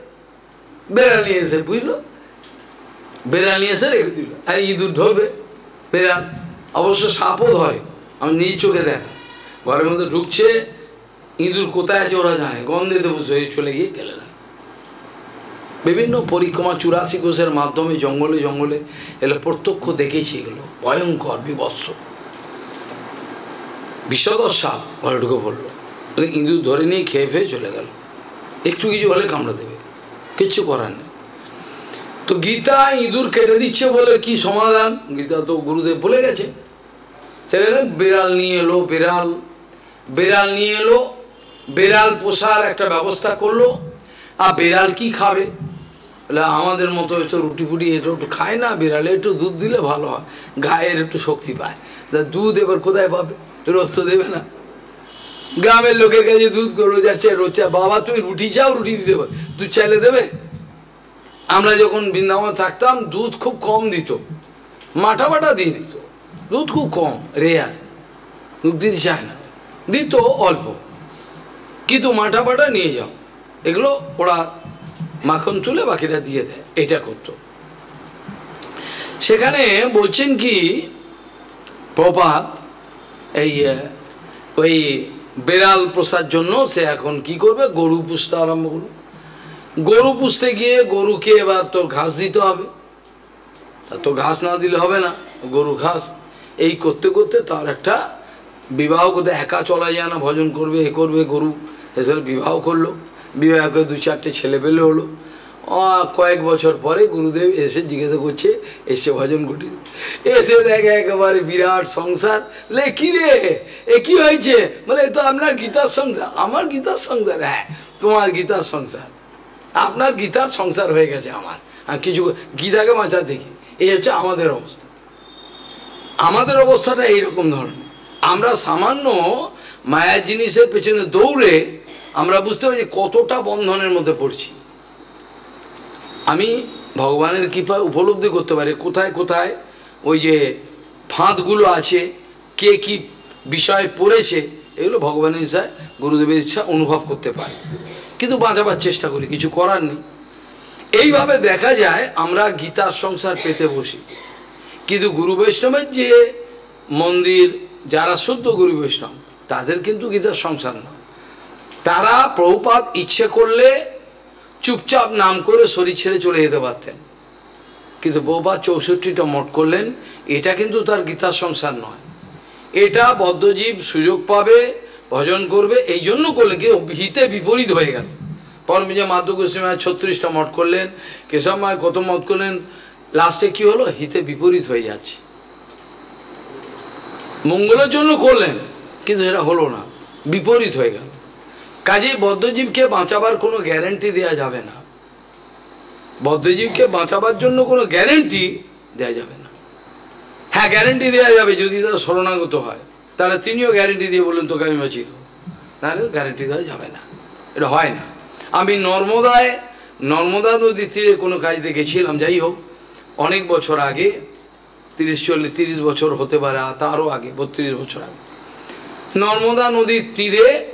বেড়াল নিয়ে এসে বুঝলো? বেড়াল নিয়ে এসে রেখে দিল। আর ইঁদুর ধরবে বেড়াল। অবশ্য সাপও ধরে, আমি নিজ চোখে দেখা। ঘরের মধ্যে ঢুকছে, ইঁদুর কোথায় আছে ওরা জানে। গন্ধেতে বুঝতে চলে গিয়ে গেলে না। বিভিন্ন পরিক্রমা চুরাশি কোষের মাধ্যমে জঙ্গলে জঙ্গলে এগুলো প্রত্যক্ষ দেখেছি এগুলো। ভয়ঙ্কর, বিভৎস। বিষদর সাপ ঘরে ঢুকে পড়ল ইঁদুর ধরে নিয়ে খেয়ে ফেয়ে চলে গেল। একটু কিছু হলে কামড়া দেবে। কিচ্ছু করার নেই। তো গীতা ইঁদুর কেটে দিচ্ছে বলে কি সমাধান? গীতা তো গুরুদেব বলে গেছে। সেখানে বিড়াল নিয়ে এলো, বিড়াল। বিড়াল নিয়ে এলো, বিড়াল পোষার একটা ব্যবস্থা করল। আর বিড়াল কি খাবে? বলে, আমাদের মতো একটু রুটি ফুটি এটা একটু খায় না, বিড়ালে একটু দুধ দিলে ভালো হয়, গায়ের একটু শক্তি পায়। দুধ এবার কোথায় পাবে? রোজ তো দেবে না। গ্রামের লোকের কাছে দুধ করল যাচ্ছে, রোজ, বাবা তুমি রুটি চাও, রুটি দিতে পারো দুধ চাইলে দেবে? আমরা যখন বৃন্দাবন থাকতাম, দুধ খুব কম দিত। মাটা বাটা দিয়ে দিত। দুধ খুব কম রেয়ার দুধ দিতে চায় না। দিত অল্প। কিন্তু মাটা বাটা নিয়ে যাও। এগুলো ওরা মাখন তুলে বাকিটা দিয়ে দেয়। এটা করতো। সেখানে বলছেন কি প্রপাত এই ওই বেড়াল পোষার জন্য সে এখন কি করবে? গরু পুষতে আরম্ভ করবে গরু পুষতে গিয়ে গরুকে এবার তোর ঘাস দিতে হবে। তা তো ঘাস না দিলে হবে না গরু ঘাস। এই করতে করতে তার একটা বিবাহ করতে, একা চলা যায় না, ভজন করবে, এ করবে, গরু। এসে বিবাহ করল। বিবাহ করে দু চারটে ছেলে পেলে হলো। কয়েক বছর পরে গুরুদেব এসে জিজ্ঞাসা করছে এসে ভজন কুটি এসে দেখে একেবারে বিরাট সংসার। লে কি রে? এ কি হয়েছে? বলে, "এ তো আপনার গীতার সংসার। আমার গীতার সংসার হ্যাঁ তোমার গীতার সংসার। আপনার গীতার সংসার হয়ে গেছে আমার। আর কিছু, গীতাকে বাঁচা দেখি। এই হচ্ছে আমাদের অবস্থা। আমাদের অবস্থাটা এইরকম ধরনের। আমরা সামান্য মায়ার জিনিসের পেছনে দৌড়ে আমরা বুঝতে পারি যে কতটা বন্ধনের মধ্যে পড়ছি। আমি ভগবানের কৃপায় উপলব্ধি করতে পারি। কোথায় কোথায়? ওই যে ফাঁদগুলো আছে, কে কি বিষয় পড়েছে, এগুলো ভগবানের ইচ্ছায়, গুরুদেবের ইচ্ছা অনুভব করতে পারি। কিন্তু বাঁচাবার চেষ্টা করি, কিছু করার নেই। এইভাবে দেখা যায়, আমরা গীতার সংসার পেতে বসি। কিন্তু গুরু বৈষ্ণবের যে মন্দির, যারা শুদ্ধ গুরু বৈষ্ণব, তাদের কিন্তু গীতার সংসার না। তারা প্রভুপাত ইচ্ছে করলে চুপচাপ নাম করে শরীর ছেড়ে চলে যেতে পারতেন। কিন্তু বহুবার চৌষট্টিটা মঠ করলেন, এটা কিন্তু তার গীতার সংসার নয়। এটা বদ্ধজীব সুযোগ পাবে, ভজন করবে এই জন্য করলেন কি হিতে বিপরীত হয়ে গেল। পরমবিজয় মাধব গোস্বামী ছত্রিশটা মঠ করলেন, কেশব মায় কত মত করলেন, লাস্টে কি হলো, হিতে বিপরীত হয়ে যাচ্ছে। মঙ্গলের জন্য করলেন, কিন্তু এটা হলো না, বিপরীত হয়ে গেল। কাজেই বদ্ধজীবকে বাঁচাবার কোনো গ্যারেন্টি দেওয়া যাবে না। বদ্ধজীবকে বাঁচাবার জন্য কোনো গ্যারেন্টি দেওয়া যাবে না। হ্যাঁ গ্যারেন্টি দেওয়া যাবে যদি তারা শরণাগত হয়। তাহলে তিনিও গ্যারেন্টি দিয়ে বললেন, তোকে আমি দেবো। তাহলে গ্যারেন্টি দেওয়া যাবে না। এটা হয় না। আমি নর্মদায়, নর্মদা নদীর তীরে কোনো কাজে গেছিলাম, যাই হোক, অনেক বছর আগে, তিরিশ চল্লিশ, তিরিশ বছর হতে পারে, তারও আগে, বত্রিশ বছর আগে। নর্মদা নদীর তীরে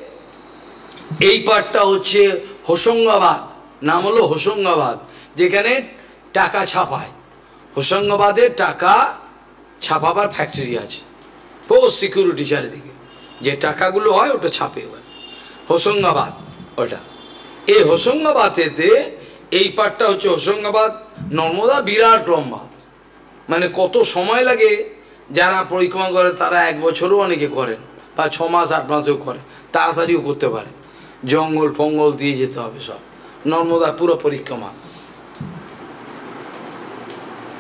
এই পার্টটা হচ্ছে হোসঙ্গাবাদ নাম হলো হোসঙ্গাবাদ যেখানে টাকা ছাপায়। হোসঙ্গাবাদে টাকা ছাপাবার ফ্যাক্টরি আছে ও সিকিউরিটি চারিদিকে। যে টাকাগুলো হয় ওটা ছাপে হোসঙ্গাবাদ ওটা। এই হোসঙ্গাবাদেতে এই পাটটা হচ্ছে হোসঙ্গাবাদ নর্মদা বিরাট লম্বা। মানে কত সময় লাগে যারা পরিক্রমা করে তারা এক বছরও অনেকে করেন, বা ছ মাস, আট মাসেও করে তাড়াতাড়িও করতে পারে। জঙ্গল ফঙ্গল দিয়ে যেতে হবে সব। নর্মদা পুরো পরিক্রমা।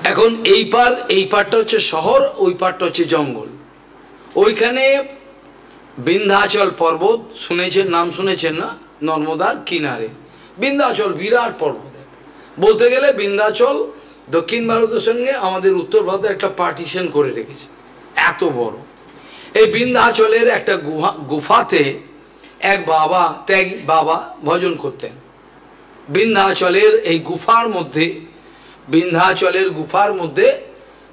এখন এই পার, এই পারটা হচ্ছে শহর, ওই পারটা হচ্ছে জঙ্গল। ওইখানে বিন্ধ্যাচল পর্বত, শুনেছেন? নাম শুনেছেন না? নর্মদার কিনারে। বিন্ধ্যাচল বিরাট পর্বত। বলতে গেলে বিন্ধ্যাচল দক্ষিণ ভারতের সঙ্গে আমাদের উত্তর ভারতে একটা পার্টিশন করে রেখেছে। এত বড়। এই বিন্ধ্যাচলের একটা গুহা, গুফাতে এক বাবা ত্যাগী, বাবা ভজন করতেন। বিন্ধ্যাচলের এই গুফার মধ্যে বিন্ধ্যাচলের গুফার মধ্যে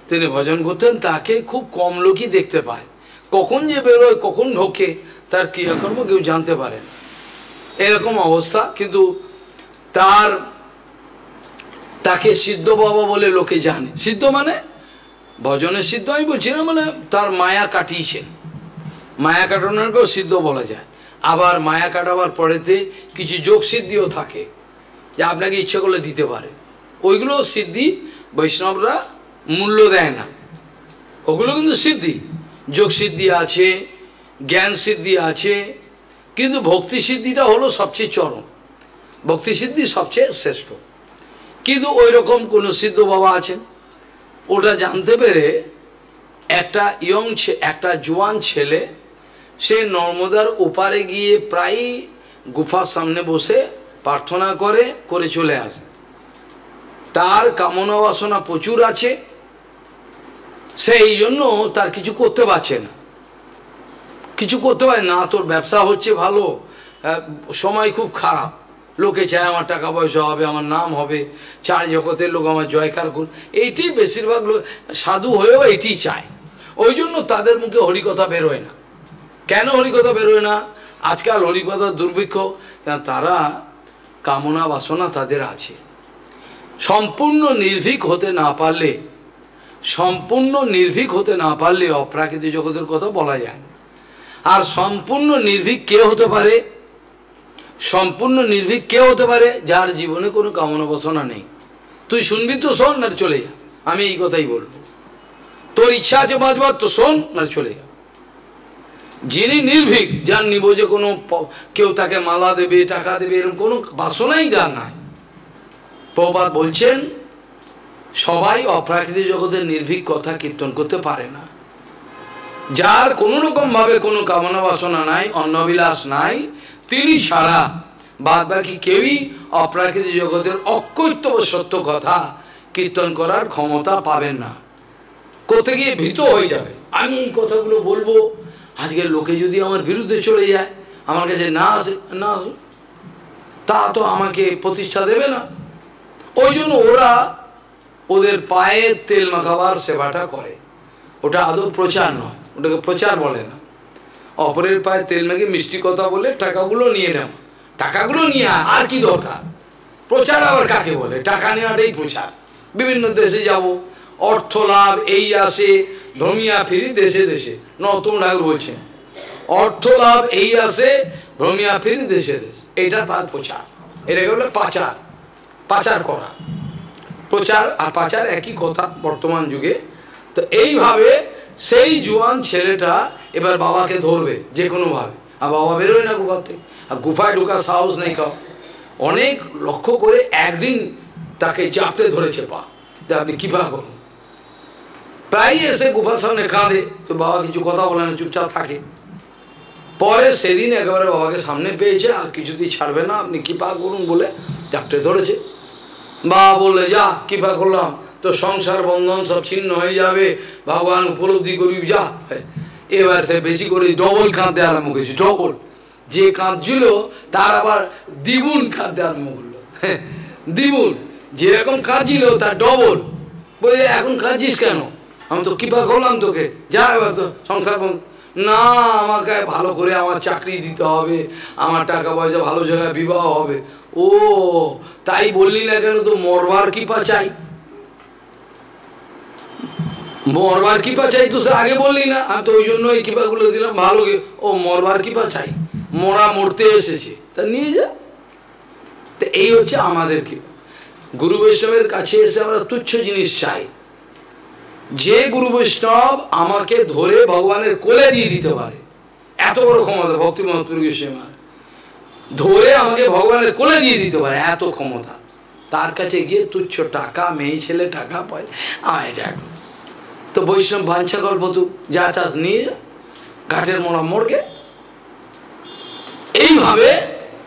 তিনি ভজন করতেন, তাকে খুব কম লোকই দেখতে পায়। কখন যে বেরোয়, কখন ঢোকে, তার ক্রিয়াকর্ম কেউ জানতে পারে এরকম অবস্থা, কিন্তু তার, তাকে সিদ্ধ বাবা বলে লোকে জানে। সিদ্ধ মানে? ভজনের সিদ্ধ, আমি বলছি না মানে তার মায়া কাটিয়েছেন। মায়া কাটানোকেও সিদ্ধ বলা যায়। আবার মায়া কাটাবার পরেতে কিছু যোগ সিদ্ধিও থাকে, যে আপনাকে ইচ্ছে করলে দিতে পারে। ওইগুলো সিদ্ধি বৈষ্ণবরা মূল্য দেয় না। ওগুলো কিন্তু সিদ্ধি। যোগ সিদ্ধি আছে, জ্ঞান সিদ্ধি আছে, কিন্তু ভক্তি সিদ্ধিটা হলো সবচেয়ে চরম। ভক্তি সিদ্ধি সবচেয়ে শ্রেষ্ঠ। কিন্তু ওই রকম কোনো সিদ্ধ বাবা আছেন? ওটা জানতে পেরে একটা ইয়ং একটা জোয়ান ছেলে সে নর্মদার ওপারে গিয়ে প্রায়ই গুফার সামনে বসে প্রার্থনা করে করে চলে আসে। তার কামনা বাসনা প্রচুর আছে সেই জন্য তার কিছু করতে পারছে না। কিছু করতে পারে না, তোর ব্যবসা হচ্ছে ভালো সময় খুব খারাপ, লোকে চায় আমার টাকা পয়সা হবে, আমার নাম হবে, চার জগতের লোক আমার জয়কার কর এইটি বেশিরভাগ লোক, সাধু হয়েও এটি চায়। ওই জন্য তাদের মুখে হরিকথা বেরোয় না। কেন হরিকথা বেরোয় না? আজকাল হরিকথার দুর্ভিক্ষ। তারা কামনা বাসনা তাদের আছে। সম্পূর্ণ নির্ভীক হতে না পারলে, সম্পূর্ণ নির্ভীক হতে না পারলে অপ্রাকৃতিক জগতের কথা বলা যায় না। আর সম্পূর্ণ নির্ভীক কে হতে পারে? সম্পূর্ণ নির্ভীক কে হতে পারে? যার জীবনে কোনো কামনা বাসনা নেই। তুই শুনবি তো শোন না চলে যা। আমি এই কথাই বলব। তোর ইচ্ছা আছে বাঁচবার, তো শোন না চলে যা। যিনি নির্ভীক, যার নিব যে কোনো কেউ তাকে মালা দেবে, টাকা দেবে, এরকম কোনো বাসনাই যার নাই। প্রবাদ বলছেন, সবাই অপ্রাকৃতিক জগতের নির্ভীক কথা কীর্তন করতে পারে না। যার কোনো রকমভাবে কোনো কামনা বাসনা নাই, অন্নবিলাস নাই, তিনি সারা। বাদ বাকি কেউই অপ্রাকৃতিক জগতের অকৈত্য সত্য কথা কীর্তন করার ক্ষমতা পাবেন না। কোথা গিয়ে ভীত হয়ে যাবে? আমি এই কথাগুলো বলব আজকে লোকে যদি আমার বিরুদ্ধে চলে যায়, আমার কাছে না আসে, না তা তো আমাকে প্রতিষ্ঠা দেবে না। ওই জন্য ওরা ওদের পায়ের তেল মাখাবার সেবাটা করে। ওটা আদৌ প্রচার নয়, ওটাকে প্রচার বলে না। অপরের পায়ে তেল মেখে মিষ্টি কথা বলে টাকাগুলো নিয়ে নেও টাকাগুলো নিয়ে আর কি দরকার? প্রচার আবার কাকে বলে? টাকা নেওয়াটাই প্রচার। বিভিন্ন দেশে যাব, অর্থ লাভ এই আসে ধর্মিয়া ফিরি দেশে দেশে। নতুন ঠাকুর বলছেন অর্থ লাভ এই আসে ভ্রমিয়া ফিরি দেশে দেশে। এটা তার প্রচার। এটাকে বলে পাচার। পাচার করা। প্রচার আর পাচার একই কথা বর্তমান যুগে। তো এইভাবে সেই জোয়ান ছেলেটা এবার বাবাকে ধরবে যে কোনোভাবে আর বাবা বেরোয় না থেকে। আর গুফায় ঢোকার সাহস নেই কাউ অনেক লক্ষ্য করে একদিন তাকে চাপতে ধরেছে পা যে আপনি কৃপা করুন প্রায় এসে গুফার সামনে কাঁদে। তো বাবা কিছু কথা বলে না, চুপচাপ থাকে। পরে সেদিন একেবারে বাবাকে সামনে পেয়েছে, আর কিছুতেই ছাড়বে না, আপনি কৃপা করুন বলে চাপতে ধরেছে। বাবা বললে, যা, কৃপা করলাম তো সংসার বন্ধন সব ছিন্ন হয়ে যাবে, ভগবান উপলব্ধি করবি, যা। এবার সে বেশি করে ডবল কাঁদতে আরম্ভ করেছে, ডবল। যে কাঁদছিল, তার আবার দ্বিগুণ কাঁদতে আরম্ভ করল। হ্যাঁ দ্বিগুণ। যেরকম কাঁদছিল, তার ডবল। বলে, এখন কাঁদছিস কেন? আমি তো কৃপা করলাম তোকে। যা এবার তো সংসার না, আমাকে ভালো করে আমার চাকরি দিতে হবে। আমার টাকা পয়সা ভালো জায়গায় বিবাহ হবে। ও, তাই বললি না কেন তো মরবার কৃপা চাই? মরবার কৃপা চাই তো আগে বললি না। আমি তো ওই জন্য এই কৃপাগুলো দিলাম, ভালো ও, মরবার কৃপা চাই। মরা মরতে এসেছে। তা নিয়ে যা। তো এই হচ্ছে আমাদের আমাদেরকে গুরু বৈষ্ণবের কাছে এসে আমরা তুচ্ছ জিনিস চাই। যে গুরু বৈষ্ণব আমাকে ধরে ভগবানের কোলে দিয়ে দিতে পারে। এত বড় ক্ষমতা ভক্তি মহাপুর গোস্বামী ধরে আমাকে ভগবানের কোলে দিয়ে দিতে পারে, এত ক্ষমতা। তার কাছে গিয়ে তুচ্ছ টাকা, মেয়ে, ছেলে, টাকা পায় আমায় এটা তো বৈষ্ণব বাঞ্ছা গল্প তু যা চাষ নিয়ে ঘাটের মোড়া মোড়কে এইভাবে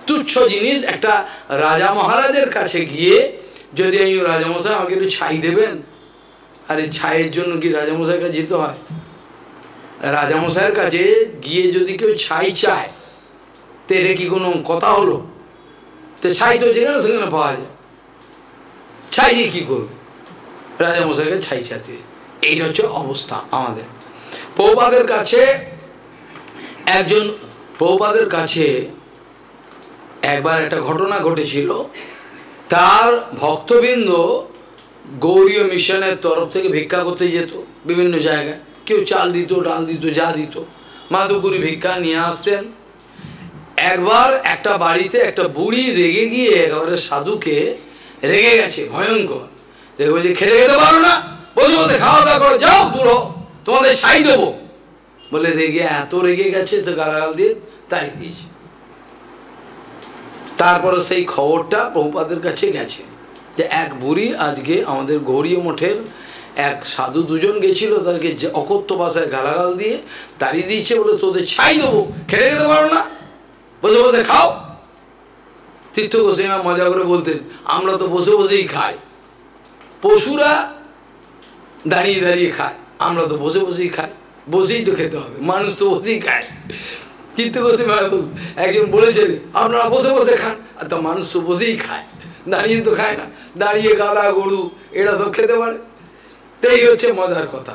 তুচ্ছ জিনিস একটা রাজা মহারাজের কাছে গিয়ে যদি আমি রাজামশাই আমাকে একটু ছাই দেবেন আর এই ছাইয়ের জন্য কি রাজামশাইয়ের কাছে যেতে হয়? রাজামশাইয়ের কাছে গিয়ে যদি কেউ ছাই চায়, তো এটা কি কোনো কথা হলো? তো ছাই তো যেখানে সেখানে পাওয়া যায়। ছাই দিয়ে কী করবে? রাজামশাইকে ছাই চাতে এইটা হচ্ছে অবস্থা আমাদের। পৌপাদের কাছে একজন পৌপাদের কাছে একবার একটা ঘটনা ঘটেছিল। তার ভক্তবৃন্দ গৌরীয় মিশনের তরফ থেকে ভিক্ষা করতে যেত, বিভিন্ন জায়গায়। কেউ চাল দিত, ডাল দিত, যা দিত। মাধুপুরি ভিক্ষা নিয়ে আসতেন। একবার একটা বাড়িতে একটা বুড়ি রেগে গিয়ে একেবারে সাধুকে রেগে গেছে, ভয়ঙ্কর। দেখব যে খেলে খেতে পারো না। বসে বসে খাওয়া দাওয়া করো, যাও দূর তোমাদের সাই দেবো। বলে রেগে, এত রেগে গেছে তো গালাগাল দিয়ে তাড়িয়ে দিয়েছে। তারপরে সেই খবরটা বহুপাদের কাছে গেছে। যে এক বুড়ি আজকে আমাদের গৌরীয় মঠের এক সাধু দুজন গেছিল, তাদেরকে অকথ্য ভাষায় গালাগাল দিয়ে তাড়িয়ে দিয়েছে বলে তোদের ছাই দেবো। খেতে খেতে পারো না? বসে বসে খাও। তীর্থ গোস্বামী মজা করে বলতেন, আমরা তো বসে বসেই খাই। পশুরা দাঁড়িয়ে দাঁড়িয়ে খায়, আমরা তো বসে বসেই খাই। বসেই তো খেতে হবে, মানুষ তো বসেই খায়। তীর্থ গোস্বামী একজন বলেছেন, আপনারা বসে বসে খান, আর তো মানুষ তো বসেই খায়। দাঁড়িয়ে তো খায় না। দাঁড়িয়ে গাদা গরু, এরা তো খেতে পারে। তো এই হচ্ছে মজার কথা।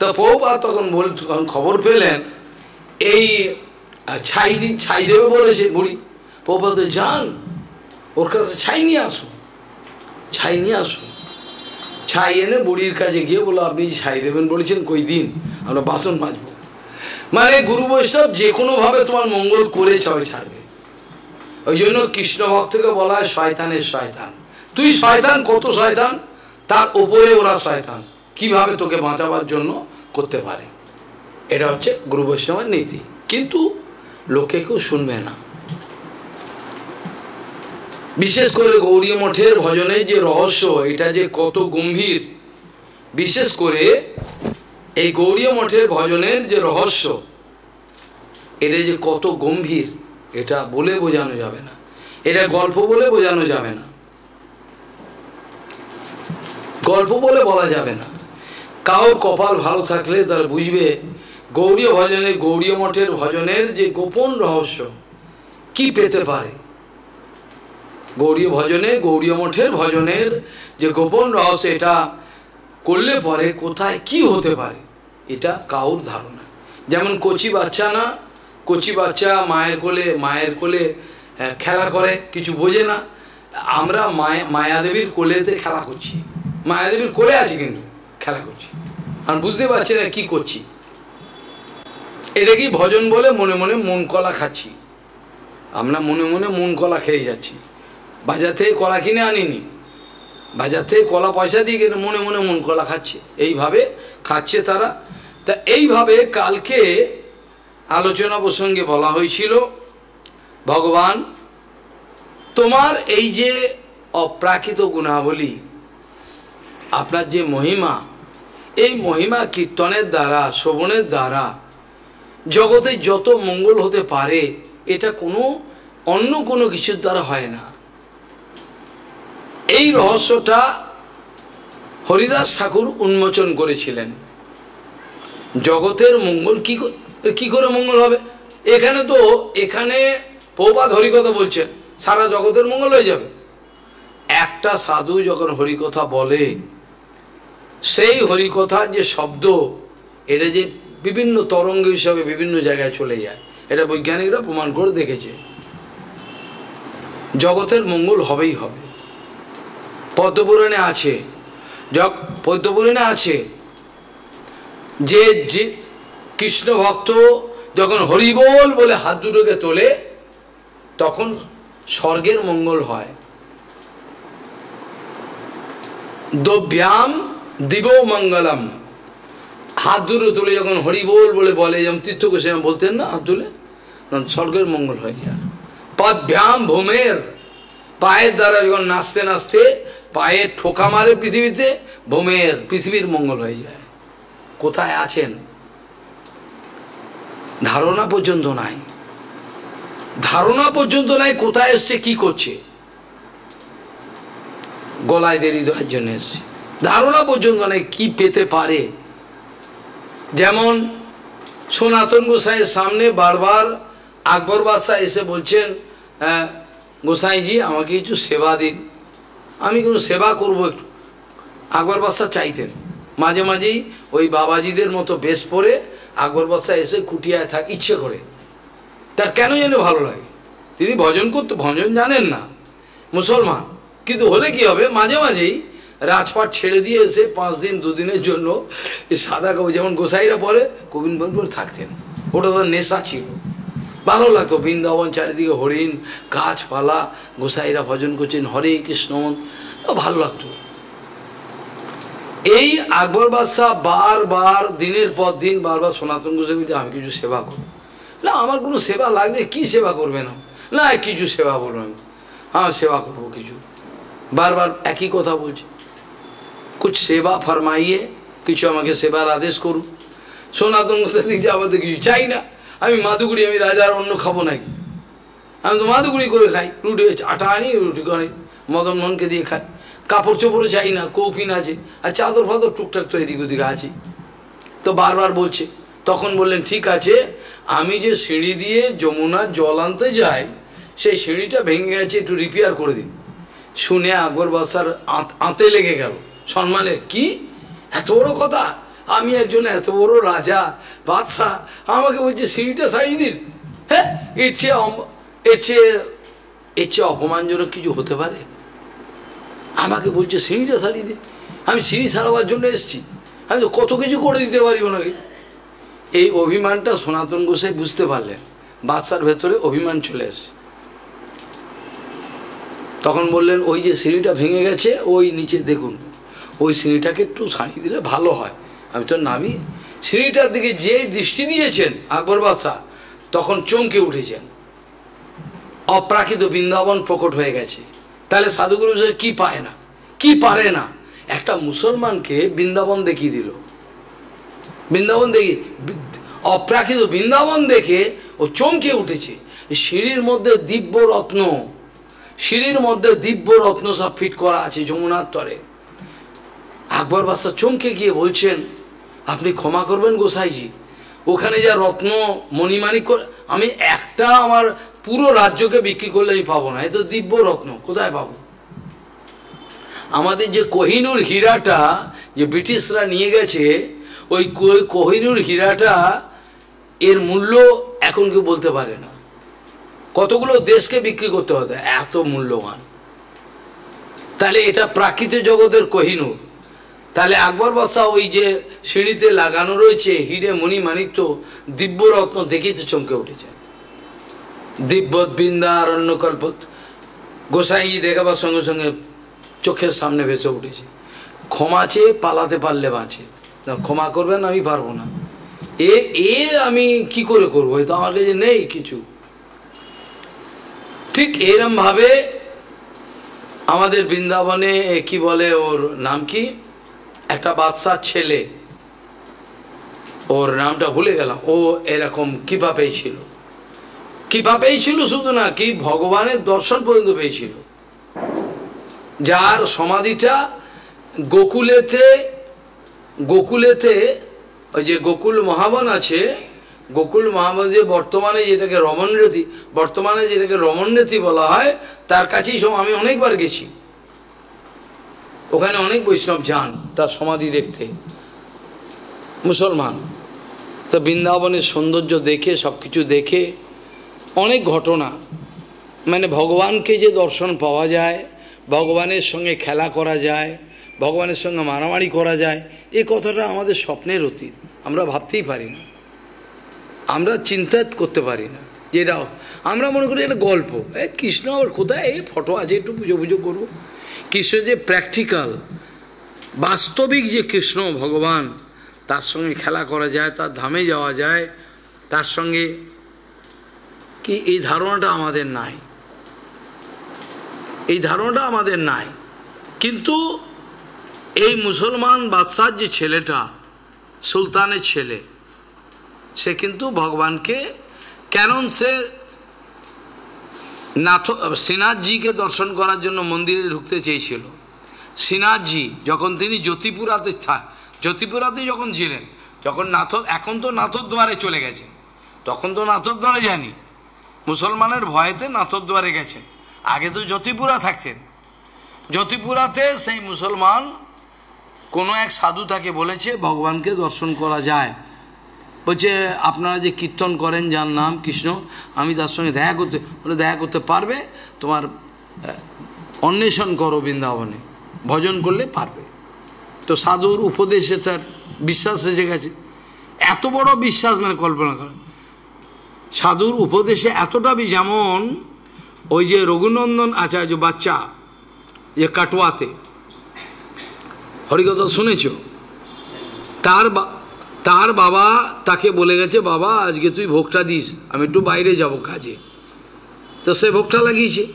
তো পৌপা তখন বল খবর পেলেন, এই ছাই দি ছাই দেবে বলেছে বুড়ি। পৌপা তো যান ওর কাছে ছাই নিয়ে আসুন ছাই নিয়ে আসুন ছাই এনে বুড়ির কাছে গিয়ে বলো আপনি ছাই দেবেন বলেছেন, কই দিন? আমরা বাসন মাজবো। মানে গুরু বৈষ্ণব যে কোনোভাবে তোমার মঙ্গল করে ছাড়বে ওই জন্য কৃষ্ণ ভক্তকে বলা হয় শয়তানের শয়তান। তুই শয়তান, কত শয়তান? তার ওপরে ওরা শয়তান। কীভাবে তোকে বাঁচাবার জন্য করতে পারে? এটা হচ্ছে গুরু বৈষ্ণবের নীতি। কিন্তু লোকে কেউ শুনবে না। বিশেষ করে গৌরী মঠের ভজনের যে রহস্য, এটা যে কত গম্ভীর। বিশেষ করে এই গৌরী মঠের ভজনের যে রহস্য, এটা যে কত গম্ভীর। এটা বলে বোঝানো যাবে না। এটা গল্প বলে বোঝানো যাবে না। গল্প বলে বলা যাবে না। কারোর কপাল ভালো থাকলে তারা বুঝবে, গৌরীয় ভজনের, গৌরীয় মঠের ভজনের যে গোপন রহস্য কি পেতে পারে। গৌরীয় ভজনে, গৌরীয় মঠের ভজনের যে গোপন রহস্য, এটা করলে পরে কোথায় কি হতে পারে, এটা কাউর ধারণা। যেমন কচি বাচ্চা না কচি বাচ্চা মায়ের কোলে মায়ের কোলে খেলা করে, কিছু বোঝে না। আমরা মায়া, মায়াদেবীর কোলেতে খেলা করছি। মায়াদেবীর কোলে আছে কিন্তু, খেলা করছি। আর বুঝতে পারছি না কী করছি। এটা কি ভজন বলে মনে মনে মন কলা খাচ্ছি? আমরা মনে মনে মন কলা খেয়ে যাচ্ছি। বাজার থেকে কলা কিনে আনিনি। বাজার থেকে কলা পয়সা দিয়ে কিনে মনে মনে মন কলা খাচ্ছে। এইভাবে খাচ্ছে তারা। তা এইভাবে কালকে আলোচনা প্রসঙ্গে বলা হয়েছিল, ভগবান, তোমার এই যে অপ্রাকৃত গুণাবলী, আপনার যে মহিমা, এই মহিমা কীর্তনের দ্বারা, শ্রবণের দ্বারা, জগতে যত মঙ্গল হতে পারে, এটা কোনো অন্য কোনো কিছুর দ্বারা হয় না। এই রহস্যটা হরিদাস ঠাকুর উন্মোচন করেছিলেন। জগতের মঙ্গল কি কি করে মঙ্গল হবে? এখানে তো, এখানে পৌপাত হরিকথা বলছেন, সারা জগতের মঙ্গল হয়ে যাবে। একটা সাধু যখন হরিকথা বলে, সেই হরিকথার যে শব্দ, এটা যে বিভিন্ন তরঙ্গ হিসাবে বিভিন্ন জায়গায় চলে যায়, এটা বৈজ্ঞানিকরা প্রমাণ করে দেখেছে। জগতের মঙ্গল হবেই হবে। পদ্মপুরাণে আছে পদ্মপুরাণে আছে যে যে কৃষ্ণ ভক্ত যখন হরিবোল বলে হাত দুটোকে তোলে, তখন স্বর্গের মঙ্গল হয়। দোভ্যাম দিব মঙ্গলম। হাত দুটো তুলে যখন হরিবোল বলে বলে, যেমন তীর্থ গোস্বামী বলতেন না হাত তুলে স্বর্গের মঙ্গল হয়ে যায় পদভ্যাম ভূমের পায়ের দ্বারা যখন নাচতে নাচতে পায়ে ঠোকা মারে পৃথিবীতে, ভূমের, পৃথিবীর মঙ্গল হয়ে যায়। কোথায় আছেন? ধারণা পর্যন্ত নাই। ধারণা পর্যন্ত নাই, কোথায় এসছে, কি করছে? গলায় দেরি দেওয়ার জন্য এসছে। ধারণা পর্যন্ত নাই, কি পেতে পারে? যেমন সনাতন গোসাইয়ের সামনে বারবার আকবর বাদশাহ এসে বলছেন গোসাইজি, আমাকে কিছু সেবা দিন। আমি কোনো সেবা করব একটু। আকবর বাদশাহ চাইতেন। মাঝে মাঝেই ওই বাবাজিদের মতো বেশ পরে আকবর বাদশাহ এসে কুটিয়ায় থাক, ইচ্ছে করে। তার কেন যেন ভালো লাগে? তিনি ভজন করতে, ভজন জানেন না। মুসলমান, কিন্তু হলে কি হবে? মাঝে মাঝেই রাজপাট ছেড়ে দিয়ে এসে পাঁচ দিন দুদিনের জন্য এই সাদা কাপড়, যেমন গোসাইরা পরে গোবিন্দপুর থাকতেন। ওটা তো নেশা ছিল। ভালো লাগতো, বৃন্দাবন চারিদিকে হরিণ, গাছপালা, গোসাইরা ভজন করছেন, হরে কৃষ্ণ, ভালো লাগতো। এই আকবর বাদশাহ বারবার দিনের পর দিন বারবার সনাতন গোসাই বলছে আমি কিছু সেবা করব না, আমার কোনো সেবা লাগবে কি সেবা করবে না? না, কিছু সেবা বলবেন হ্যাঁ সেবা করব কিছু। বারবার একই কথা বলছে। কুছ সেবা ফরমাইয়ে, কিছু আমাকে সেবার আদেশ করুন। সনাতন গোসাই দিচ্ছে আমাদের কিছু চাই না, আমি মাদুগুড়ি আমি রাজার অন্য খাব নাকি? আমি তো মাদুগুড়ি করে খাই, রুটি আটা আনি রুটি করে, মদন মনকে দিয়ে খাই। কাপড় চোপড়ও চাই না, কৌপিন আছে, আর চাদর ফাদর টুকটাক তো এদিক ওদিকে আছে। তো বারবার বলছে, তখন বললেন, ঠিক আছে, আমি যে সিঁড়ি দিয়ে যমুনার জল আনতে যাই, সেই সিঁড়িটা ভেঙে গেছে, একটু রিপেয়ার করে দিন। শুনে আকবর বাসার আঁতে লেগে গেল। সম্মানে কি? এত বড় কথা? আমি একজন এত বড় রাজা, বাদশাহ, আমাকে বলছে, সিঁড়িটা সারিয়ে দিন। হ্যাঁ এর চেয়ে এর চেয়ে এর চেয়ে অপমানজনক কিছু হতে পারে? আমাকে বলছে সিঁড়িটা সারিয়ে দিন আমি সিঁড়ি সারাবার জন্য এসেছি। আমি তো কত কিছু করে দিতে পারি ওনাকে। এই অভিমানটা সনাতন গোসাই বুঝতে পারলেন। বাদশার ভেতরে অভিমান চলে এসে তখন বললেন, ওই যে সিঁড়িটা ভেঙে গেছে, ওই নিচে দেখুন। ওই সিঁড়িটাকে একটু সারিয়ে দিলে ভালো হয়। আমি তো নামি সিঁড়িটার দিকে যে দৃষ্টি দিয়েছেন আকবর বাদশাহ তখন চমকে উঠেছেন। অপ্রাকৃত বৃন্দাবন প্রকট হয়ে গেছে। তাহলে সাধুগুরু কি পায় না? কি পারে না? একটা মুসলমানকে বৃন্দাবন দেখিয়ে দিল। বৃন্দাবন দেখি, অপ্রাকৃত বৃন্দাবন দেখে ও চমকে উঠেছে। সিঁড়ির মধ্যে দিব্য রত্ন সিঁড়ির মধ্যে দিব্য রত্ন সব ফিট করা আছে যমুনার তরে আকবর বাদশাহ চমকে গিয়ে বলছেন, আপনি ক্ষমা করবেন গোসাইজি। ওখানে যা রত্ন মণিমাণিক আমি একটা আমার পুরো রাজ্যকে বিক্রি করলে আমি পাবো না। এ তো দিব্য রত্ন, কোথায় পাবো? আমাদের যে কোহিনুর হীরাটা, যে ব্রিটিশরা নিয়ে গেছে, ওই কোহিনুর হীরাটা এর মূল্য এখন কেউ বলতে পারে না। কতগুলো দেশকে বিক্রি করতে হতো এত মূল্যবান। তাহলে এটা প্রাকৃতিক জগতের কোহিনুর। তাহলে আকবর বাসা ওই যে সিঁড়িতে লাগানো রয়েছে, হিরে মণি মানিক্য দিব্যরত্ন দেখেই চমকে উঠেছে দিব্যত বৃন্দা অরণ্যকল্পত গোসাই দেখাবার সঙ্গে সঙ্গে চোখের সামনে ভেসে উঠেছে। ক্ষমা চেয়ে পালাতে পারলে বাঁচে। ক্ষমা করবেন, আমি পারব না। এ এ আমি কি করে করব? তো আমার কাছে নেই কিছু। ঠিক এরমভাবে আমাদের বৃন্দাবনে কি বলে ওর নাম কি? একটা বাদশার ছেলে। ওর নামটা ভুলে গেলাম। ও এরকম কৃপা পেয়েছিল। কৃপা পেয়েছিল শুধু না, কি ভগবানের দর্শন পর্যন্ত পেয়েছিল। যার সমাধিটা গোকুলেতে গোকুলেতে ওই যে গোকুল মহাবন আছে, গোকুল মহাবন যে বর্তমানে যেটাকে রমণরেথি বর্তমানে যেটাকে রমণরেথি বলা হয়, তার কাছেই আমি অনেকবার গেছি। ওখানে অনেক বৈষ্ণব যান তার সমাধি দেখতে। মুসলমান। তো বৃন্দাবনের সৌন্দর্য দেখে সব কিছু দেখে অনেক ঘটনা। মানে ভগবানকে যে দর্শন পাওয়া যায়, ভগবানের সঙ্গে খেলা করা যায়, ভগবানের সঙ্গে মারামারি করা যায়, এই কথাটা আমাদের স্বপ্নের অতীত। আমরা ভাবতেই পারি না। আমরা চিন্তা করতে পারি না যে এটা, আমরা মনে করি এটা গল্প। এ কৃষ্ণ আবার কোথায়? এই ফটো আছে, একটু পুজো পুজো করব। কৃষ্ণ যে প্র্যাকটিক্যাল বাস্তবিক যে কৃষ্ণ ভগবান, তার সঙ্গে খেলা করা যায়, তার ধামে যাওয়া যায়, তার সঙ্গে কি? এই ধারণাটা আমাদের নাই। এই ধারণাটা আমাদের নাই। কিন্তু এই মুসলমান বাদশার যে ছেলেটা, সুলতানের ছেলে, সে কিন্তু ভগবানকে কেন সে নাথ শ্রীনাথজিকে দর্শন করার জন্য মন্দিরে ঢুকতে চেয়েছিল। শ্রীনাথজি যখন তিনি জ্যোতিপুরাতে জ্যোতিপুরাতে যখন ছিলেন, যখন নাথ, এখন তো নাথদ্বারে চলে গেছেন। তখন তো নাথদ্বারে যায়নি। মুসলমানের ভয়েতে নাথদ্বারে গেছেন। আগে তো জ্যোতিপুরা থাকছেন জ্যোতিপুরাতে সেই মুসলমান কোনো এক সাধু তাকে বলেছে, ভগবানকে দর্শন করা যায়। বলছে, আপনারা যে কীর্তন করেন, যার নাম কৃষ্ণ, আমি তার সঙ্গে দেখা করতে বলে, দেখা করতে পারবে? তোমার অন্বেষণ করো বৃন্দাবনে। ভজন করলে পারবে। তো সাধুর উপদেশে তার বিশ্বাস এসে গেছে। এত বড় বিশ্বাস মানে কল্পনা করেন। সাধুর উপদেশে এতটা যেমন ওই যে রঘুনন্দন আচার্য বাচ্চা, যে কাটোয়াতে। হরিকথা শুনেছ? তার তার বাবা তাকে বলে গেছে, বাবা, আজকে তুই ভোগটা দিস, আমি একটু বাইরে যাব কাজে। তো সে ভোগটা লাগিয়েছে।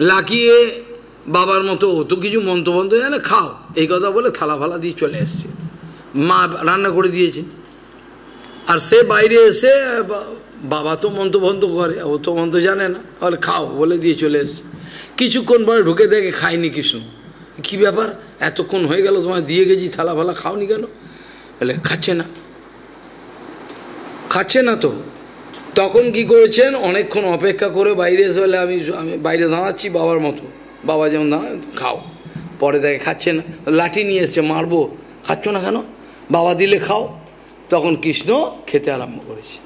লাগিয়ে বাবার মতো, তো কিছু মন্ত্রবন্ধ জানে খাও। এই কথা বলে থালা ফালা দিয়ে চলে এসছে। মা রান্না করে দিয়েছে। আর সে বাইরে এসে বাবা তো মন্ত্রবন্ধ করে, ও তো মন্ত্র জানে না। বলে, খাও, বলে দিয়ে চলে এসছে। কিছুক্ষণ পরে ঢুকে দেখে খায়নি কৃষ্ণ। কী ব্যাপার? এতক্ষণ হয়ে গেল তোমার দিয়ে গেছি, থালা ফালা খাওনি কেন? বলে, খাচ্ছে না। খাচ্ছে না তো। তখন কি করেছেন? অনেকক্ষণ অপেক্ষা করে বাইরে এসে বলে, আমি আমি বাইরে দাঁড়াচ্ছি বাবার মতো। বাবা যেমন দাঁড়ায় খাও। পরে দেখে খাচ্ছে না। লাঠি নিয়ে এসছে, মারবো। খাচ্ছ না কেন? বাবা দিলে খাও। তখন কৃষ্ণ খেতে আরম্ভ করেছে।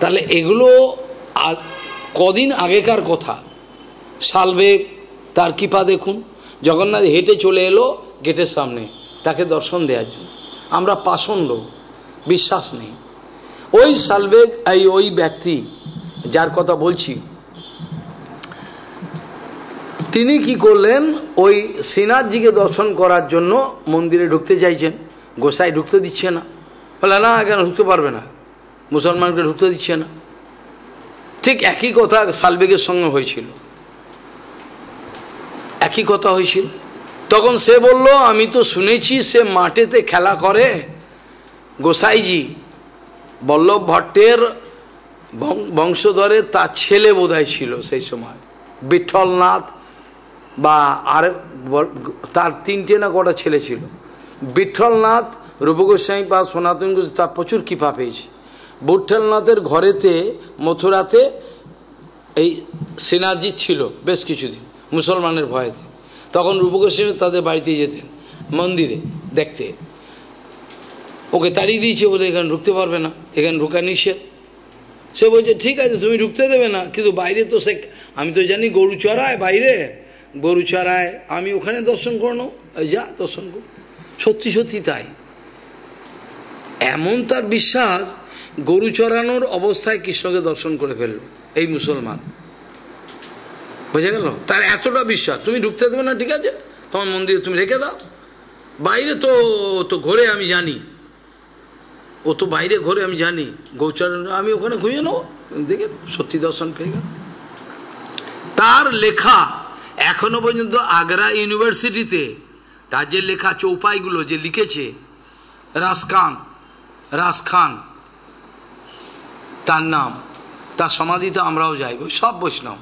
তাহলে এগুলো কদিন আগেকার কথা। সালবেগ তার কৃপা দেখুন, জগন্নাথ হেঁটে চলে এলো গেটের সামনে, তাকে দর্শন দেওয়ার জন্য। আমরা পাষণ্ড, বিশ্বাস নেই। ওই সালবেগ এই ওই ব্যক্তি, যার কথা বলছি, তিনি কি করলেন? ওই শ্রীনাথজিকে দর্শন করার জন্য মন্দিরে ঢুকতে চাইছেন। গোসাই ঢুকতে দিচ্ছে না। বলে, না, কেন? ঢুকতে পারবে না। মুসলমানকে ঢুকতে দিচ্ছে না। ঠিক একই কথা সালবেগের সঙ্গে হয়েছিল। একই কথা হয়েছিল। তখন সে বলল, আমি তো শুনেছি সে মাঠেতে খেলা করে। গোসাইজি বল্লভ ভট্টের বংশধরে তার ছেলে বোধহয় ছিল সেই সময়। বিঠলনাথ বা আর তার তিনটে না কটা ছেলে ছিল। বিঠলনাথ, রূপগোস্বামী বা সনাতন তার প্রচুর কৃপা পেয়েছে। বুঠলনাথের ঘরেতে মথুরাতে এই সেনাজিৎ ছিল বেশ কিছুদিন, মুসলমানের ভয়েতে। তখন রূপগোস্বামী তাদের বাড়িতে যেতেন, মন্দিরে দেখতে। ওকে তাড়িয়ে দিয়েছে বলে এখানে ঢুকতে পারবে না, এখানে ঢুকা নিষেধ। সে বলছে, ঠিক আছে, তুমি ঢুকতে দেবে না, কিন্তু বাইরে তো সে, আমি তো জানি গরু চড়ায় বাইরে। গরু চড়ায়, আমি ওখানে দর্শন করো যা দর্শন কর। সত্যি সত্যি তাই। এমন তার বিশ্বাস গরু চড়ানোর অবস্থায় কৃষ্ণকে দর্শন করে ফেলল, এই মুসলমান। বোঝা গেল? তার এতটা বিশ্বাস, তুমি ঢুকতে দেবে না, ঠিক আছে? তোমার মন্দিরে তুমি রেখে দাও। বাইরে তো তো ঘরে আমি জানি। ও তো বাইরে ঘরে আমি জানি। গৌচরণ আমি ওখানে ঘুমিয়ে নেব। দেখে সত্যি দর্শন পেয়ে গেল। তার লেখা এখনও পর্যন্ত আগ্রা ইউনিভার্সিটিতে, তার যে লেখা চৌপাইগুলো যে লিখেছে রাসখান রাসখান তার নাম, তার সমাধিতে আমরাও যাইব সব বৈষ্ণব।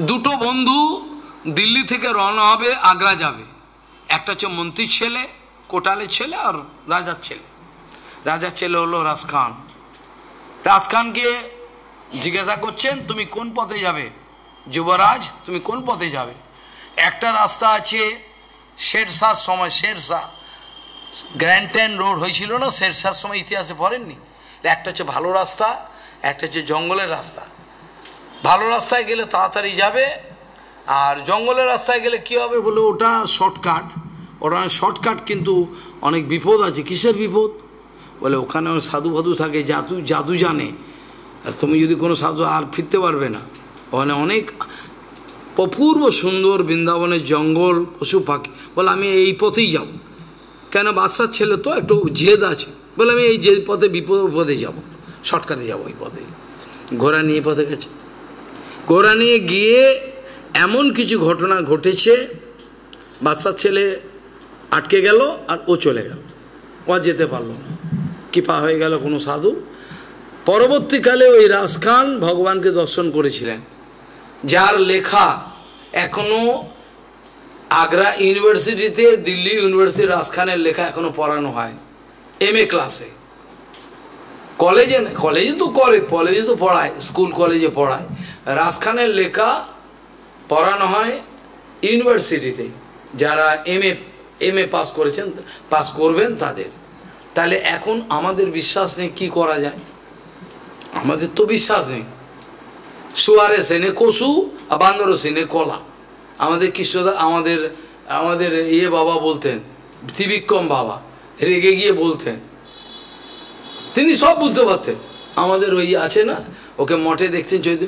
দুটো বন্ধু দিল্লি থেকে রওনা হবে, আগ্রা যাবে। একটা হচ্ছে মন্ত্রীর ছেলে, কোটালের ছেলে আর রাজার ছেলে। রাজার ছেলে হলো রাজখান রাজখানকে জিজ্ঞাসা করছেন, তুমি কোন পথে যাবে? যুবরাজ, তুমি কোন পথে যাবে? একটা রাস্তা আছে শেরশার সময়, শেরশাহ। গ্র্যান্ড রোড হয়েছিল না? শেরশাহ সময় ইতিহাসে পড়েননি? একটা হচ্ছে ভালো রাস্তা, একটা হচ্ছে জঙ্গলের রাস্তা। ভালো রাস্তায় গেলে তাড়াতাড়ি যাবে, আর জঙ্গলের রাস্তায় গেলে কি হবে বলে ওটা শর্টকাট ওটা শর্টকাট কিন্তু অনেক বিপদ আছে। কিসের বিপদ? বলে ওখানে সাধু ফাধু থাকে, জাদু জাদু জানে। আর তুমি যদি কোনো সাধু আর ফিরতে পারবে না। ওখানে অনেক অপূর্ব সুন্দর বৃন্দাবনের জঙ্গল, পশু পাখি। বলে আমি এই পথেই যাব। কেন বাচ্চার ছেলে তো একটু জেদ আছে। বলে আমি এই যে পথে বিপদ পথে যাব। শর্টকাটে যাব ওই পথে ঘোড়া নিয়ে পথে গেছে। ঘোড়া নিয়ে গিয়ে এমন কিছু ঘটনা ঘটেছে বাচ্চার ছেলে আটকে গেল আর ও চলে গেল। ও যেতে পারল না। কৃপা হয়ে গেল কোনো সাধু। পরবর্তীকালে ওই রাজখান ভগবানকে দর্শন করেছিলেন। যার লেখা এখনও আগ্রা ইউনিভার্সিটিতে, দিল্লি ইউনিভার্সিটি রাজখানের লেখা এখনও পড়ানো হয়। M A. ক্লাসে কলেজে কলেজে তো করে, কলেজে তো পড়ায়, স্কুল, কলেজে পড়ায়। রাজখানের লেখা পড়ানো হয় ইউনিভার্সিটিতে। যারা M A M A pass করেছেন পাস করবেন তাদের। তাহলে এখন আমাদের বিশ্বাস নেই কি করা যায়। আমাদের তো বিশ্বাস নেই। শুয়ারে সেনে কসু আর বান্দর সেনে কলা। আমাদের কৃষ্ণদা আমাদের আমাদের ইয়ে বাবা বলতেন, ত্রিবিক্রম বাবা। রেগে গিয়ে বলতেন। তিনি সব বুঝতে পারতেন। আমাদের ওই আছে না, ওকে মঠে দেখতেন চৈত্র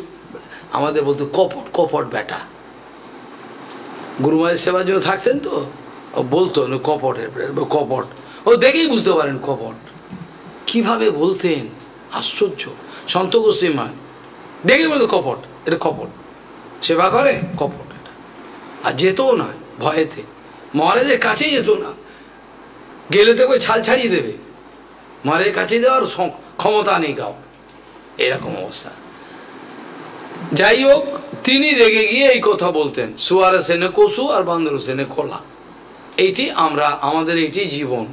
আমাদের বলতো, কপট কপট বেটা গুরুমায়ের সেবার জন্য থাকতেন তো। ও বলতো কপটের কপট ও দেখেই বুঝতে পারেন কপট। কীভাবে বলতেন? আশ্চর্য। সন্ত গোস্বীমা দেখে বলতো, কপট, এটা কপট। সেবা করে, কপট এটা। আর যেতও না, ভয়েতে। মহারাজের কাছেই যেত না। গেলে তো ওই ছাল ছাড়িয়ে দেবে। মহারাজের কাছে দেওয়ার ক্ষমতা নেই কাউ এরকম অবস্থা। যাই হোক, তিনি রেগে গিয়ে এই কথা বলতেন। সুয়ারে সেনে কসু আর বান্দর সেনে খোলা। এইটি আমরা, আমাদের এইটি জীবন।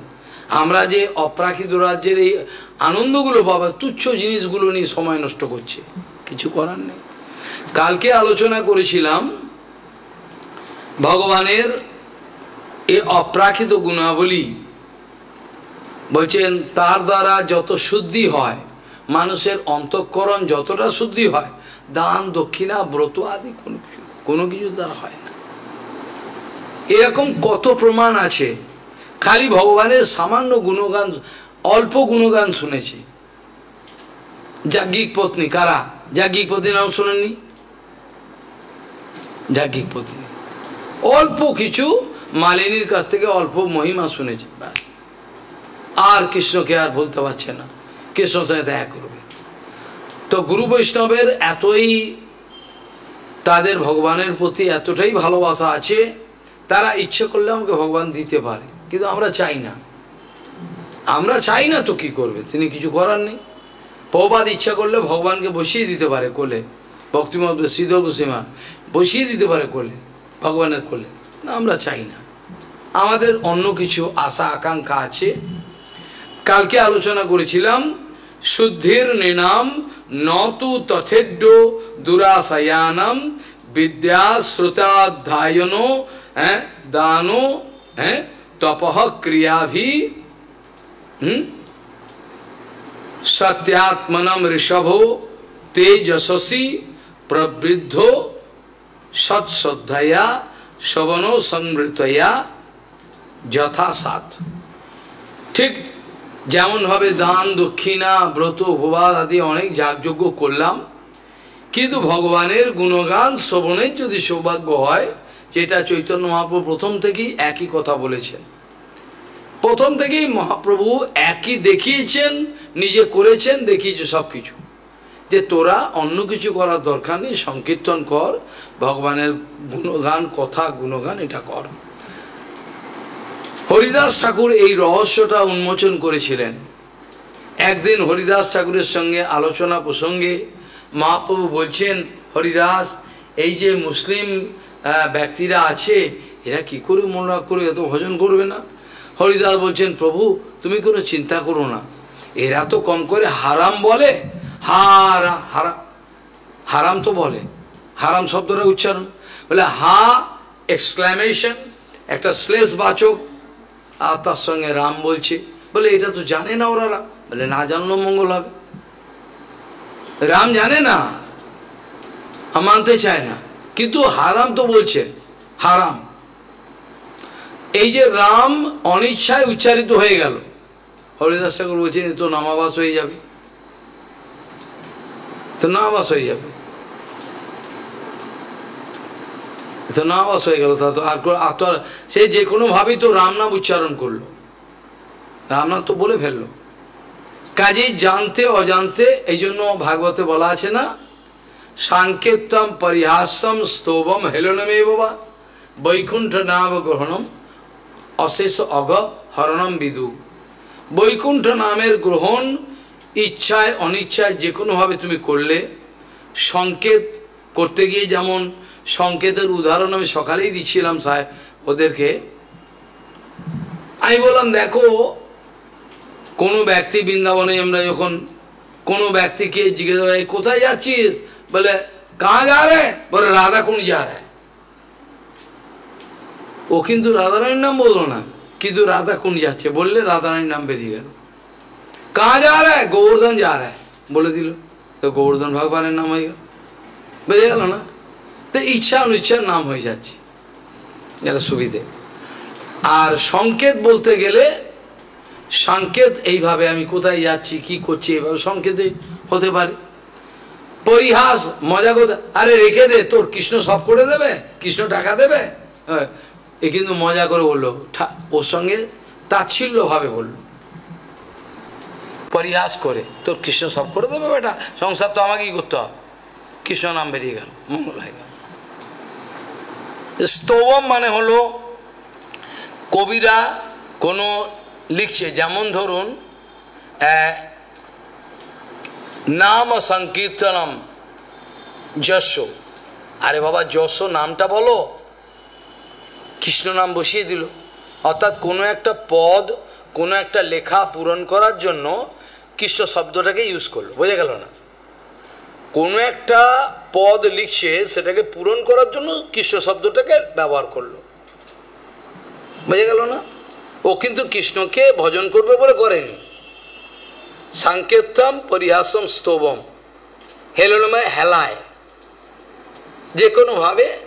আমরা যে অপ্রাকৃত রাজ্যের এই আনন্দগুলো বাবা, তুচ্ছ জিনিসগুলো নিয়ে সময় নষ্ট করছে। কিছু করার নেই। কালকে আলোচনা করেছিলাম ভগবানের এ অপ্রাকৃত গুণাবলী। বলছেন, তার দ্বারা যত শুদ্ধি হয়, মানুষের অন্তঃকরণ যতটা শুদ্ধি হয়, দান, দক্ষিণা, ব্রত আদি কোনো কিছু কোনো কিছু দ্বারা হয় না। এরকম কত প্রমাণ আছে। খালি ভগবানের সামান্য গুণগান, অল্প গুণগান শুনেছি। যাজ্ঞিক পত্নী, কারা? যাজ্ঞিক পত্নী নাম শোনেননি? যাজ্ঞিক পত্নী। অল্প কিছু মালিনীর কাছ থেকে অল্প মহিমা শুনেছে আর কৃষ্ণকে আর ভুলতে পারছে না। কৃষ্ণ সাথে দেখা করবে। তো গুরু বৈষ্ণবের এতই তাদের ভগবানের প্রতি এতটাই ভালোবাসা আছে, তারা ইচ্ছে করলে আমাকে ভগবান দিতে পারে, কিন্তু আমরা চাই না। আমরা চাই না তো কি করবে? তিনি কিছু করার নেই। পৌবাদ ইচ্ছা করলে ভগবানকে বসিয়ে দিতে পারে কোলে। ভক্তিমত শ্রীধর গোসীমা বসিয়ে দিতে পারে কোলে, ভগবানের কোলে। না, আমরা চাই না। আমাদের অন্য কিছু আশা, আকাঙ্ক্ষা আছে। কালকে আলোচনা করেছিলাম, শুদ্ধির নিনাম নতু তথেড্য দুরাশয়ানম বিদ্যা শ্রুতাধ্যায়ন হ্যাঁ দানো হ্যাঁ তপহ ক্রিয়াভি সত্যাত্মনম ঋষভ তেজসী প্রবৃদ্ধ সৎশ্রদ্ধয়া শবন সংবৃতয়া যথাসাত ঠিক যেমনভাবে দান, দক্ষিণা, ব্রত উপবাদ আদি অনেক যাগযজ্ঞ করলাম। কিন্তু ভগবানের গুণগান শ্রবণের যদি সৌভাগ্য হয়, যেটা চৈতন্য মহাপ্রভু প্রথম থেকেই একই কথা বলেছেন। প্রথম থেকেই মহাপ্রভু একই দেখিয়েছেন, নিজে করেছেন, দেখিয়েছে সব কিছু যে তোরা অন্য কিছু করার দরকার নেই, সংকীর্তন কর, ভগবানের গুণগান, কথা, গুণগান, এটা কর। হরিদাস ঠাকুর এই রহস্যটা উন্মোচন করেছিলেন। একদিন হরিদাস ঠাকুরের সঙ্গে আলোচনা প্রসঙ্গে মহাপ্রভু বলছেন, হরিদাস, এই যে মুসলিম ব্যক্তিরা আছে, এরা কি করে মন রাগ করে এত ভজন করবে না? হরিদাস বলছেন, প্রভু, তুমি কোনো চিন্তা করো না। এরা তো কম করে হারাম বলে। হারা হারা, হারাম তো বলে। হারাম শব্দটা উচ্চারণ। বলে হা, এক্সক্লামেশন, একটা শ্লেষ বাচক আর তার সঙ্গে রাম বলছে, বলে, এটা তো জানে না ওরা বলে, না জানলেও মঙ্গল হবে। রাম জানে না মানতে চায় না। কিন্তু হারাম তো বলছে, হারাম। এই যে রাম অনিচ্ছায় উচ্চারিত হয়ে গেল, হরিদাস ঠাকুর বলছেন তো নামাবাস হয়ে যাবে। তো নামাবাস হয়ে যাবে। তো নামাবাস হয়ে গেল, তা তো আর আর তো আর সে যে কোনোভাবেই তো রাম নাম উচ্চারণ করল। রাম নাম তো বলে ফেলল। কাজেই জানতে অজান্তে এই জন্য ভাগবতে বলা আছে না সাংকেতম পরিহাসম স্তোভম হেলনমে বাবা বৈকুণ্ঠ নাম গ্রহণম অশেষ অগ হরণম বিদু। বৈকুণ্ঠ নামের গ্রহণ ইচ্ছায় অনিচ্ছায় যে কোনোভাবে তুমি করলে, সংকেত করতে গিয়ে যেমন সংকেতের উদাহরণ আমি সকালেই দিচ্ছিলাম, সাহেব। ওদেরকে আমি বললাম, দেখো, কোনো ব্যক্তি বৃন্দাবনে আমরা যখন কোনো ব্যক্তিকে জিজ্ঞেস করে, কোথায় যাচ্ছিস? বলে কাহা যা রে? বলে, রাধা কোন যা রে। ও কিন্তু রাধারানীর নাম বলল না, কিন্তু রাধা কোন যাচ্ছে। বললে, রাধারানীর নাম বেরিয়ে গেল। কাহা যা রে? গোবর্ধন যা রে। বলে দিল। তো গোবর্ধন ভগবানের নাম হয়ে গেল। বেরিয়ে গেল না? তো ইচ্ছা অনিচ্ছার নাম হয়ে যাচ্ছে। এটা সুবিধে। আর সংকেত বলতে গেলে সংকেত এইভাবে আমি কোথায় যাচ্ছি কি করছি এইভাবে সংকেতে হতে পারে। পরিহাস মজা কথা আরে রেখে দে তোর কৃষ্ণ সব করে দেবে কৃষ্ণ টাকা দেবে। হ্যাঁ, এ কিন্তু মজা করে বলল ওর সঙ্গে তাচ্ছিল্যভাবে বলল। পরিহাস করে তোর কৃষ্ণ সব করে দেবে বেটা সংসার তো আমাকেই করতে হবে। কৃষ্ণ নাম বেরিয়ে গেল মঙ্গল হয়ে গেল। স্তবম মানে হলো কবিরা কোনো লিখছে। যেমন ধরুন নাম সংকীর্তনম, যশ। আরে বাবা, যশ নামটা বলো। কৃষ্ণ নাম বসিয়ে দিল। অর্থাৎ কোনো একটা পদ, কোনো একটা লেখা পূরণ করার জন্য কৃষ্ণ শব্দটাকে ইউজ করল। বোঝা গেল না? কোনো একটা পদ লিখছে সেটাকে পূরণ করার জন্য কৃষ্ণ শব্দটাকে ব্যবহার করল। বোঝা গেল না? ও কিন্তু কৃষ্ণকে ভজন করবে বলে করেনি। সাংকেতম পরিহাসম স্তবম। হেলনময় হেলায়। যে কোনোভাবে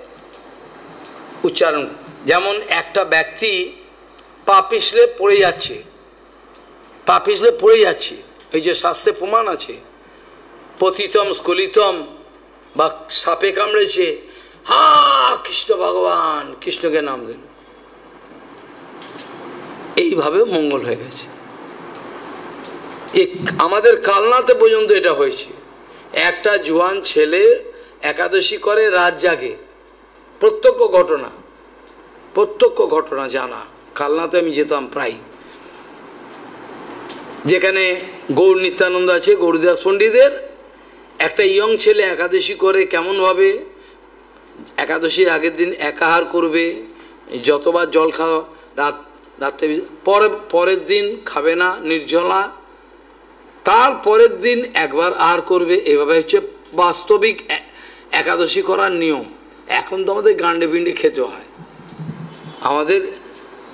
উচ্চারণ। যেমন একটা ব্যক্তি পা পিছলে পড়ে যাচ্ছে পা পিছলে পড়ে যাচ্ছে, এই যে শাস্ত্রে প্রমাণ আছে পতিতম স্কলিতম বা সাপে কামড়েছে। হা, কৃষ্ণ ভগবান, কৃষ্ণকে নাম দিল। এইভাবে মঙ্গল হয়ে গেছে। আমাদের কালনাতে পর্যন্ত এটা হয়েছে। একটা জোয়ান ছেলে একাদশী করে, রাত জাগে। প্রত্যক্ষ ঘটনা প্রত্যক্ষ ঘটনা জানা। কালনাতে আমি যেতাম প্রায়। যেখানে গৌর নিত্যানন্দ আছে, গৌরদাস পণ্ডিতের একটা ইয়ং ছেলে একাদশী করে কেমনভাবে একাদশীর আগের দিন একাহার করবে, যতবার জল খাওয়া রাত রাত্রে পরে পরের দিন খাবে না, নির্জলা। তার পরের দিন একবার আহার করবে, এভাবে হচ্ছে বাস্তবিক একাদশী করার নিয়ম। এখন তো আমাদের গান্ডে পিণ্ডে খেতে হয়। আমাদের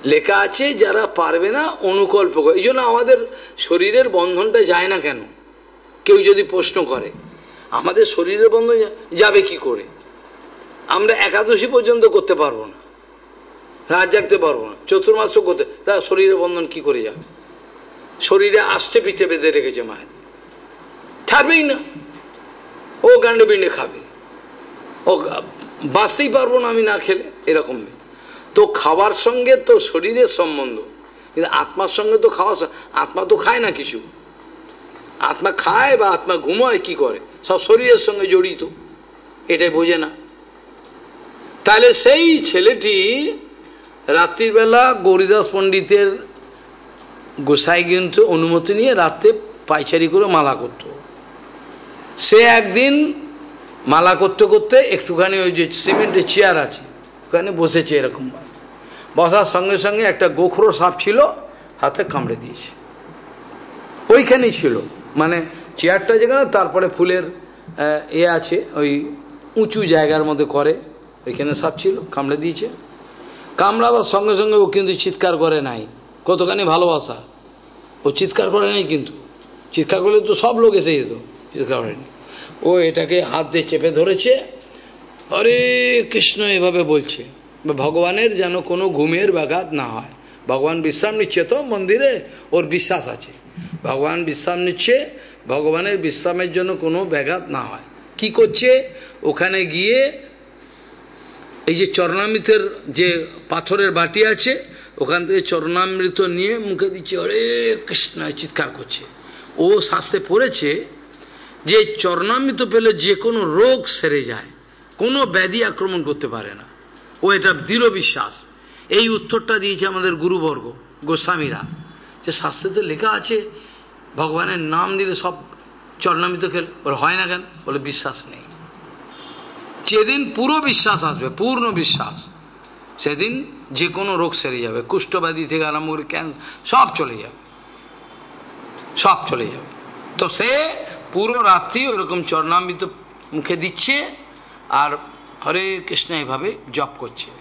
লেখা আছে, যারা পারবে না, অনুকল্প করে। এই জন্য আমাদের শরীরের বন্ধনটা যায় না কেন? কেউ যদি প্রশ্ন করে। আমাদের শরীরের বন্ধন যাবে কি করে? আমরা একাদশী পর্যন্ত করতে পারব না। রাত জাগতে পারব না। চতুর্মাস করতে তা শরীরের বন্ধন কি করে যাবে? শরীরে আসতে পিঠে বেঁধে রেখেছে মায়ের। থাকবেই না। ও গান্ডে বিন্ডে খাবে। ও বাঁচতেই পারব না আমি না খেলে, এরকম তো খাবার সঙ্গে তো শরীরের সম্বন্ধ। কিন্তু আত্মার সঙ্গে তো খাওয়া আত্মা তো খায় না কিছু। আত্মা খায় বা আত্মা ঘুমায় কি করে? সব শরীরের সঙ্গে জড়িত, এটাই বোঝে না। তাহলে সেই ছেলেটি রাত্রিবেলা গৌরীদাস পণ্ডিতের গোসাই কিন্তু অনুমতি নিয়ে রাত্রে পাইচারি করে মালা করত। সে একদিন মালা করতে করতে একটুখানি ওই যে সিমেন্টের চেয়ার আছে, ওখানে বসেছে এরকম। বসার সঙ্গে সঙ্গে একটা গোখরো সাপ ছিল, হাতে কামড়ে দিয়েছে। ওইখানেই ছিল মানে চেয়ারটা যেখানে, তারপরে ফুলের এ আছে, ওই উঁচু জায়গার মধ্যে করে, ওইখানে সাপ ছিল, কামড়ে দিয়েছে। কামড়াবার সঙ্গে সঙ্গে ও কিন্তু চিৎকার করে নাই। কতখানি ভালোবাসা। ও চিৎকার করে নাই কিন্তু। চিৎকার করলে তো সব লোক এসে যেত, চিৎকার করেনি ও এটাকে হাত দিয়ে চেপে ধরেছে। হরে কৃষ্ণ এভাবে বলছে, ভগবানের যেন কোনো ঘুমের ব্যাঘাত না হয়। ভগবান বিশ্রাম নিচ্ছে তো মন্দিরে, ওর বিশ্বাস আছে। ভগবান বিশ্রাম নিচ্ছে ভগবানের বিশ্রামের জন্য কোনো ব্যাঘাত না হয়। কি করছে? ওখানে গিয়ে এই যে চরণামৃতের যে পাথরের বাটি আছে, ওখান থেকে চরণামৃত নিয়ে মুখে দিচ্ছে, হরে কৃষ্ণ চিৎকার করছে। ও শাস্তে পড়েছে যে চরণামৃত পেলে যে কোনো রোগ সেরে যায়, কোনো ব্যাধি আক্রমণ করতে পারে না। ও এটা দৃঢ় বিশ্বাস। এই উত্তরটা দিয়েছে আমাদের গুরুবর্গ গোস্বামীরা। যে শাস্ত্রেতে লেখা আছে ভগবানের নাম দিলে সব চরণামৃত খেলে। বলে হয় না কেন? বলে বিশ্বাস নেই। যেদিন পুরো বিশ্বাস আসবে, পূর্ণ বিশ্বাস, সেদিন যে কোনো রোগ সেরে যাবে। কুষ্ঠব্যাধি থেকে আরম্ভ করে ক্যান্সার সব চলে যাবে। সব চলে যাবে। তো সে পুরো রাত্রি ওরকম চরণামৃত মুখে দিচ্ছে আর হরে কৃষ্ণ এভাবে জপ করছে।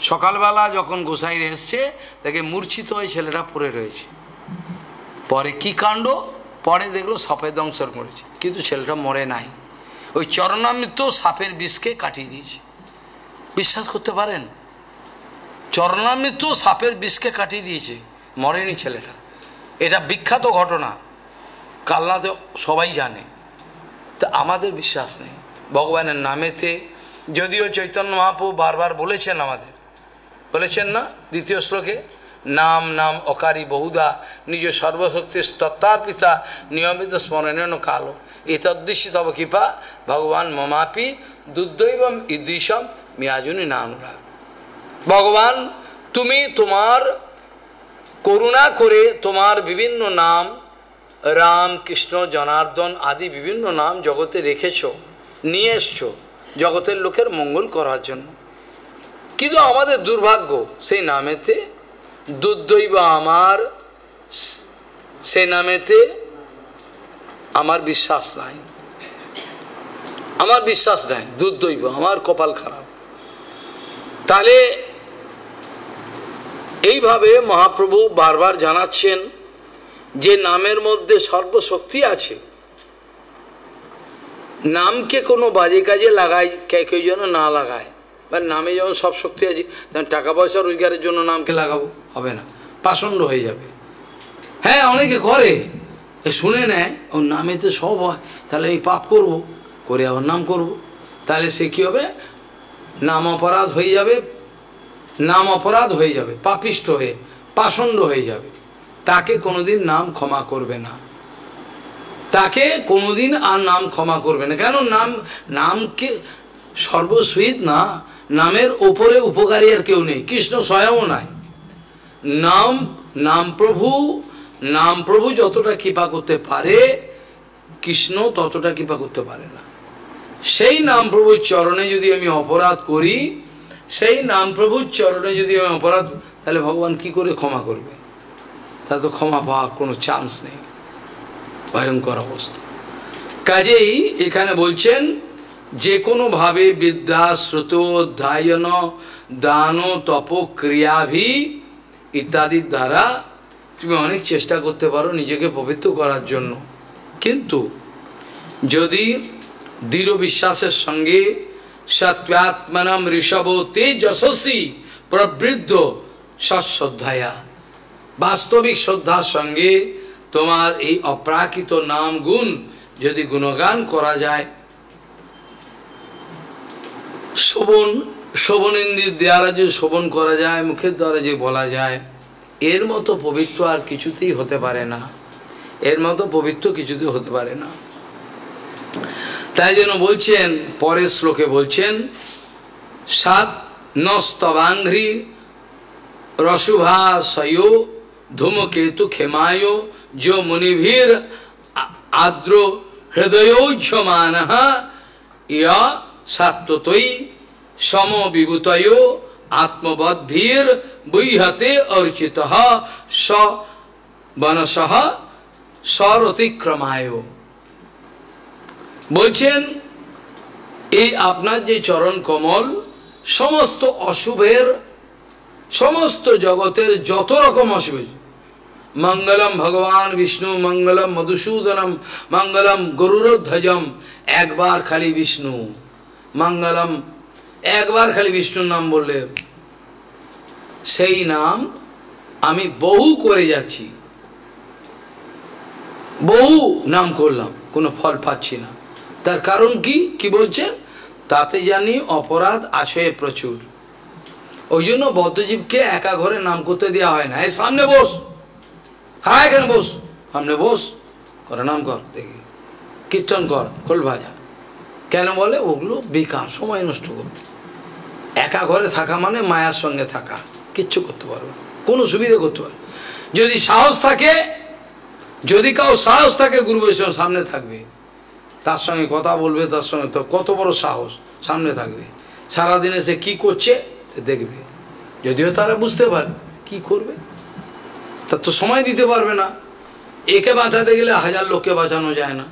সকালবেলা যখন গোসাইরে এসছে তাকে মূর্ছিত হয়ে ছেলেটা পড়ে রয়েছে। পরে কি কাণ্ড? পরে দেখল সাপের দংশন করেছে কিন্তু ছেলেটা মরে নাই। ওই চরণামৃত সাপের বিষকে কাটিয়ে দিয়েছে। বিশ্বাস করতে পারেন? চরণামৃত সাপের বিষকে কাটিয়ে দিয়েছে। মরেনি ছেলেটা। এটা বিখ্যাত ঘটনা। কালনাতে সবাই জানে। তা আমাদের বিশ্বাস নেই। ভগবানের নামেতে যদিও চৈতন্য মহাপ্রভু বারবার বলেছেন আমাদের। বলেছেন না? দ্বিতীয় শ্লোকে, নাম নাম অকারি বহুদা নিজ সর্বশক্তি তত্তার পিতা নিয়মিত স্মরণেন কালো। এতদ্দৃশ্যি তব কৃপা ভগবান মমাপি দুর্দৈবম ইদৃশম মিয়াজুনি না অনুরাগ ভগবান, তুমি তোমার করুণা করে তোমার বিভিন্ন নাম, রাম, কৃষ্ণ, জনার্দন আদি বিভিন্ন নাম জগতে রেখেছ, নিয়ে এসছো জগতের লোকের মঙ্গল করার জন্য। কিন্তু আমাদের দুর্ভাগ্য সেই নামেতে দুর্দৈব আমার সে নামেতে আমার বিশ্বাস নাই। আমার বিশ্বাস নাই দুর্দৈব আমার কপাল খারাপ। তাহলে এইভাবে মহাপ্রভু বারবার জানাচ্ছেন যে নামের মধ্যে সর্বশক্তি আছে। নামকে কোনো বাজে কাজে লাগায়, কে কেউ যেন না লাগায়। বা নামে যেমন সব শক্তি আছে টাকা পয়সা রোজগারের জন্য নামকে লাগাবো, হবে না। পাষণ্ড হয়ে যাবে। হ্যাঁ অনেকে করে। শুনে নেয় ওর নামে তো সব হয়। তাহলে এই পাপ করব, করে আবার নাম করব। তাহলে সে কী হবে? নাম অপরাধ হয়ে যাবে, নাম অপরাধ হয়ে যাবে, পাপিষ্ট হয়ে, পাষণ্ড হয়ে যাবে। তাকে কোনোদিন নাম ক্ষমা করবে না। তাকে কোনোদিন আর নাম ক্ষমা করবে না। কেন? নাম নামকে সর্বসুইত না, নামের ওপরে উপকারী আর কেউ নেই। কৃষ্ণ স্বয়ংও নাই। নাম নাম প্রভু নাম প্রভু যতটা কৃপা করতে পারে, কৃষ্ণ ততটা কৃপা করতে পারে না। সেই নাম প্রভুর চরণে যদি আমি অপরাধ করি, সেই নাম প্রভুর চরণে যদি আমি অপরাধ, তাহলে ভগবান কি করে ক্ষমা করবে? তা তো ক্ষমা পাওয়ার কোনো চান্স নেই। ভয়ঙ্কর অবস্থা। কাজেই এখানে বলছেন, যে কোনোভাবে বিদ্যা শ্রুত অধ্যায়ন দান তপ ক্রিয়াভি ইত্যাদির দ্বারা তুমি অনেক চেষ্টা করতে পারো নিজেকে পবিত্র করার জন্য। কিন্তু যদি দৃঢ় বিশ্বাসের সঙ্গে সত্যাত্মনম ঋষভ তে যশস্বী প্রবৃদ্ধ সশ্রদ্ধায়া বাস্তবিক শ্রদ্ধার সঙ্গে তোমার এই অপ্রাকৃত নাম গুণ যদি গুণগান করা যায়। শোভন শোভনেন্দ্রির দ্বারা যে শোভন করা যায়, মুখের দ্বারা যে বলা যায় এর মতো পবিত্র আর কিছুতেই হতে পারে না। এর মতো পবিত্র কিছুতেই হতে পারে না। তাই জন্য বলছেন, পরের শ্লোকে বলছেন, সাত নস্তবাঙ্ঘ্রি রসুভা সয়ো ধূমকেতু ক্ষেমায় যো মুনিভীর আদ্র হৃদয়োজ্যমান ইয়া সাত্ততৈ সমবিভূতয় আত্মবদ্ভীর বৈহতে অর্চিত স বনসহ স্বরতিক্রমায়। বলছেন, এই আপনার যে চরণ কমল, সমস্ত অশুভের, সমস্ত জগতের যত রকম অসুবিধা মঙ্গলম ভগবান বিষ্ণু, মঙ্গলম মধুসূদনম, মঙ্গলম গরুরধ্বজম, একবার খালি বিষ্ণু, মঙ্গলম একবার খালি বিষ্ণুর নাম বললে, সেই নাম আমি বহু করে যাচ্ছি। বহু নাম করলাম, কোনো ফল পাচ্ছি না। তার কারণ কি? কি বলছেন তাতে জানি অপরাধ আছে প্রচুর। ওই জন্য বদ্ধজীবকে একা ঘরে নাম করতে দেওয়া হয় না। এই সামনে বস। হ্যাঁ এখানে বস? সামনে বস। করে নাম কর, দেখি। কীর্তন কর, খোল ভাজা। কেন বলে? ওগুলো বেকার, সময় নষ্ট করবে। একা ঘরে থাকা মানে মায়ার সঙ্গে থাকা। কিচ্ছু করতে পারবে কোনো সুবিধা করতে পারবে যদি সাহস থাকে, যদি কাউ সাহস থাকে, গুরু বৈষ্ণব সামনে থাকবে। তার সঙ্গে কথা বলবে, তার সঙ্গে তো কত বড় সাহস সামনে থাকবে। সারাদিনে সে কি করছে দেখবে। যদিও তারা বুঝতে পারে কি করবে। তার তো সময় দিতে পারবে না। একে বাঁচাতে গেলে হাজার লোককে বাঁচানো যায় না।